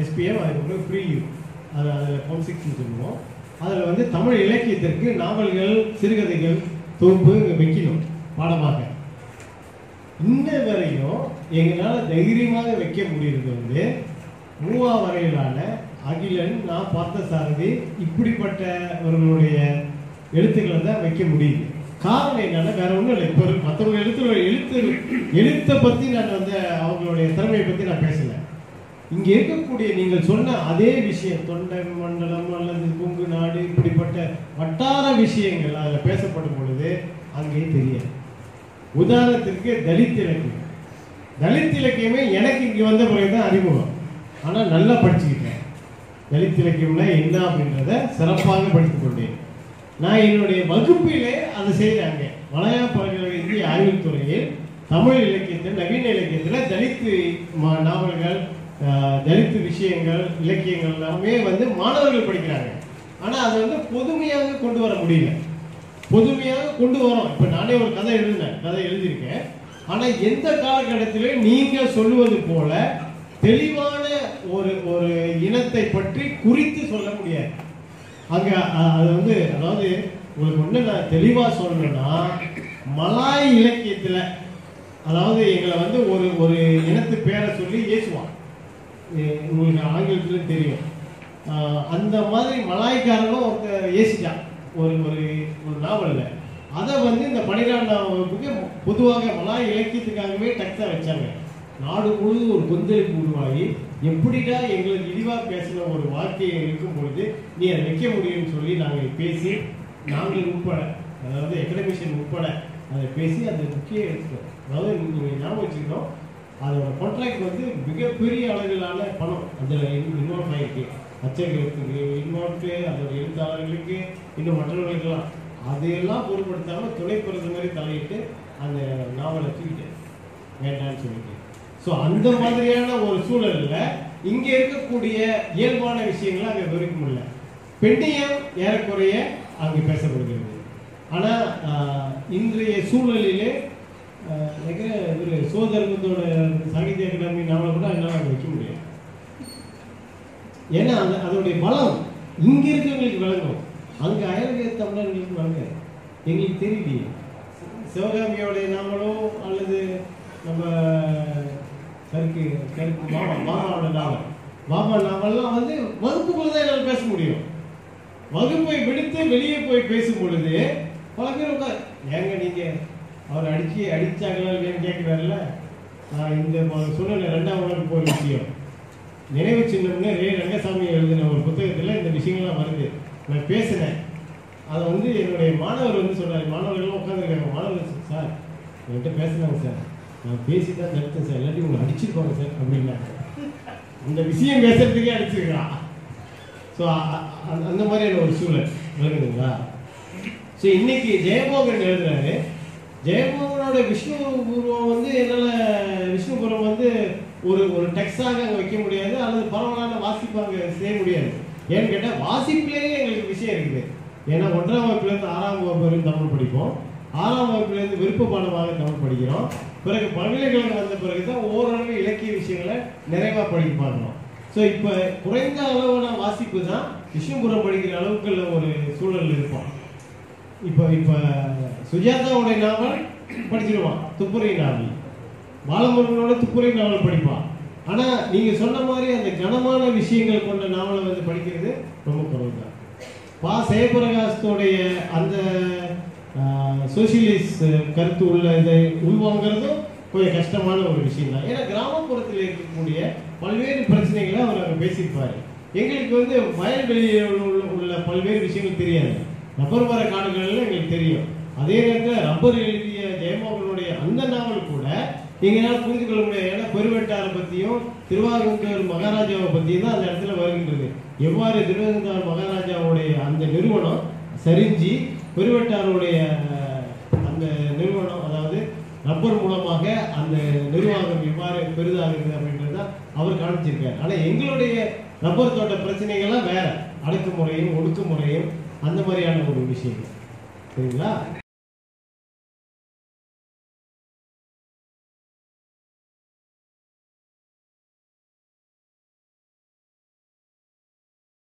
எஸ்பிஎம் அதுக்கப்புறம் ஃப்ரீ அது அதில் பம்ப் சொல்லுவோம். அதில் வந்து தமிழ் இலக்கியத்திற்கு நாவல்கள் சிறுகதைகள் தொகுப்பு வைக்கணும் பாடமாக. இன்ன வரையும் எங்களால் தைரியமாக வைக்க முடியுறது வந்து மூவா வரையிலான அகிலன் நான் பார்த்த சாரதி இப்படிப்பட்டவர்களுடைய எழுத்துக்களை தான் வைக்க முடியுது. காரணம் என்னன்னா வேற ஒன்றும் இல்லை. இப்போ மற்றவங்க எழுத்து எழுத்து எழுத்தை பற்றி நான் வந்து அவங்களுடைய திறமையை பற்றி நான் பேசலை. இங்கே இருக்கக்கூடிய நீங்கள் சொன்ன அதே விஷயம் தொண்டை மண்டலம் அல்லது கொங்கு நாடு சம்பந்தப்பட்ட வட்டார விஷயங்கள் அதில் பேசப்படும் பொழுது அங்கே தெரியாது. உதாரணத்திற்கு தலித் இலக்கியம். தலித் இலக்கியமே எனக்கு இங்கே வந்த பிறகுதான் அறிமுகம். ஆனால் நல்லா படிச்சுக்கிட்டேன். தலித் இலக்கியம்னா என்ன அப்படின்றத சிறப்பாக படித்துக் கொண்டேன். நான் என்னுடைய வகுப்பிலே அதை செய்கிறாங்க மலையா பல்கலைக்கழக இந்திய ஆய்வுத் துறையில் தமிழ் இலக்கியத்தில் நவீன இலக்கியத்தில் தலித்து நாவல்கள் தலித்து விஷயங்கள் இலக்கியங்கள் எல்லாமே வந்து மாணவர்கள் படிக்கிறாங்க. ஆனால் அதை வந்து பொதுமையாக கொண்டு வர முடியல. பொதுமையாக கொண்டு வரோம். இப்போ நானே ஒரு கதை எழுதினேன். கதை எழுதியிருக்கேன். ஆனால் எந்த காலகட்டத்திலையும் நீங்கள் சொல்லுவது போல தெளிவான ஒரு ஒரு இனத்தை பற்றி குறித்து சொல்ல முடியாது. அங்கே அது வந்து அதாவது உங்களுக்கு ஒன்று நான் தெளிவாக சொல்லணும்னா மலாய் இலக்கியத்தில் அதாவது எங்களை வந்து ஒரு ஒரு இனத்து பேரை சொல்லி ஏசுவான். உங்களுக்கு ஆங்கிலத்தில் தெரியும். அந்த மாதிரி மலாய்க்காரனும் ஒருத்த ஏசிட்டான் ஒரு ஒரு ஒரு நாவல்ல. அதை வந்து இந்த பன்னிரெண்டாம் வகுப்புக்கு பொதுவாக மலாய் இலக்கியத்துக்காகவே டக்ஸாக வச்சாங்க. நாடு முழுவதும் ஒரு கொந்தளிப்பு உருவாகி எப்படிடா எங்களுக்கு இழிவாக பேசின ஒரு வார்த்தையை இருக்கும் பொழுது நீ அதை வைக்க முடியும்னு சொல்லி நாங்கள் பேசி நாங்கள் உட்பட அதாவது எக்கடமிஷன் உட்பட அதை பேசி அதை முக்கிய அதாவது நீங்கள் ஞாபகம் வச்சுக்கணும் அதோட கான்ட்ராக்ட் வந்து மிகப்பெரிய அளவிலான பணம் அதில் இன்வால்வ் ஆகிருக்கு அச்சகத்துக்கு இன்னொருக்கு அதோட எழுத்தாளர்களுக்கு இன்னும் மற்றவர்களுக்கெல்லாம் அதையெல்லாம் பொருட்படுத்தாமல் துணை பிரதமரை தலையிட்டு அந்த நாவலை தூக்கிட்டேன் வேண்டான்னு சொல்லிட்டு. ஸோ அந்த மாதிரியான ஒரு சூழலில் இங்கே இருக்கக்கூடிய இயல்பான விஷயங்களை அங்கே விவரிக்க முடியல. பெண்ணியம் ஏறக்குறைய அங்கே பேசப்படுகிறது. ஆனால் இன்றைய சூழலிலே ஆஹ், ஒரு சோதர்மத்தோட சாகித்ய அகாடமி நாவலை கூட என்னால் அங்கே வைக்க முடியாது ஏன்னா அந்த அதோடைய பலம் இங்கே இருக்கவங்களுக்கு விளங்கும் அங்கே அயல்க தமிழர்களுக்கு விளங்க எங்களுக்கு தெரியலையே. சிவகாமியோடைய நாமளோ அல்லது நம்ம கருக்கு கருக்கு மாமா மாமாவோட நாவல் மாமா நாவல்லாம் வந்து வகுப்புக்குள்ள தான் என்னால் பேச முடியும். வகுப்பை விடுத்து வெளியே போய் பேசும் பொழுது பல பேர் உட்கார் ஏங்க நீங்கள் அவர் அடிச்சு அடித்தாங்களா இல்லையான்னு கேட்கிறாருல்ல நான் இந்த சூழ்நிலை ரெண்டாம் உலகம் போர் விஷயம். நினைவு சின்னம்னு ரே ரங்கசாமி எழுதின ஒரு புத்தகத்தில் இந்த விஷயங்கள்லாம் வருது. நான் பேசினேன். அதை வந்து என்னுடைய மாணவர் வந்து சொன்னார். மாணவர்கள்லாம் உட்காந்துருக்காங்க மாணவர் சார் என்கிட்ட பேசினாங்க சார். நான் பேசி தான் தடுத்தேன் சார். இல்லாட்டி உங்களை அடிச்சிருப்பாங்க சார் அப்படின்னாங்க அந்த விஷயம் பேசுறதுக்கே அடிச்சிருக்கிறான். ஸோ அந்த மாதிரியான ஒரு சூழல் இருக்குதுங்களா ஸோ இன்னைக்கு ஜெயமோகன் எழுதுறாரு. ஜெயமோகனோட விஷ்ணு பூர்வம் வந்து என்னால் விஷ்ணுபுரம் வந்து ஒரு ஒரு டெக்ஸ்டாக அங்கே வைக்க முடியாது அல்லது பரவலான வாசிப்பு அங்கே செய்ய முடியாது. ஏன்னு கேட்டால் வாசிப்புலேயே எங்களுக்கு விஷயம் இருக்குது. ஏன்னா ஒன்றாம் வகுப்புலேருந்து ஆறாம் வகுப்பு வரைக்கும் தமிழ் படிப்போம். ஆறாம் வகுப்புலேருந்து விருப்ப பாடமாக தமிழ் படிக்கிறோம். பிறகு பல்கலைக்கழகம் வந்த பிறகு தான் ஓரளவு இலக்கிய விஷயங்களை நிறைவாக படிக்க பார்க்குறோம் ஸோ இப்போ குறைந்த அளவான வாசிப்பு தான் விஷ்ணுபுரம் படிக்கிற அளவுக்குள்ள ஒரு சூழல் இருப்போம் இப்போ இப்போ சுஜாதாவுடைய நாவல் படிச்சிருவான் துப்புரை நாவல். பாலமுருகனோட துப்புரை நாவல் படிப்பான். ஆனால் நீங்கள் சொன்ன மாதிரி அந்த கனமான விஷயங்கள் கொண்ட நாவலை வந்து படிக்கிறது ரொம்ப குறைவு தான் பா. ஜெயபிரகாசத்தோடைய அந்த சோசியலிஸ்ட் கருத்து உள்ள இதை உள்வாங்கிறதும் கொஞ்சம் கஷ்டமான ஒரு விஷயம் தான் ஏன்னா கிராமப்புறத்தில் இருக்கக்கூடிய பல்வேறு பிரச்சனைகளை அவர் அங்கே பேசியிருப்பார். எங்களுக்கு வந்து வயல்வெளியில் உள்ள உள்ள பல்வேறு விஷயங்கள் தெரியாது. ரப்பர் மர காடுகள்லாம் எங்களுக்கு தெரியும். அதே நேரத்தில் ரப்பர் எழுதிய ஜெயமோகனுடைய அந்த நாவல் கூட எங்களால் புரிந்து கொள்ள முடியாது. ஏன்னா பெருவெட்டாரை பற்றியும் திருவாரூர் மகாராஜாவை பற்றியும் தான் அந்த இடத்துல வருகின்றது. எவ்வாறு திருவாரூர் மகாராஜாவுடைய அந்த நிறுவனம் சரிஞ்சு பெருவெட்டாருடைய அந்த நிறுவனம் அதாவது ரப்பர் மூலமாக அந்த நிர்வாகம் எவ்வாறு பெரிதாகுது அப்படின்றது தான் அவர் காமிச்சிருக்காரு ஆனால் எங்களுடைய ரப்பர் தோட்ட பிரச்சனைகள்லாம் வேற. அடக்குமுறையும் ஒடுக்குமுறையும் அந்த மாதிரியான ஒரு விஷயம் சரிங்களா?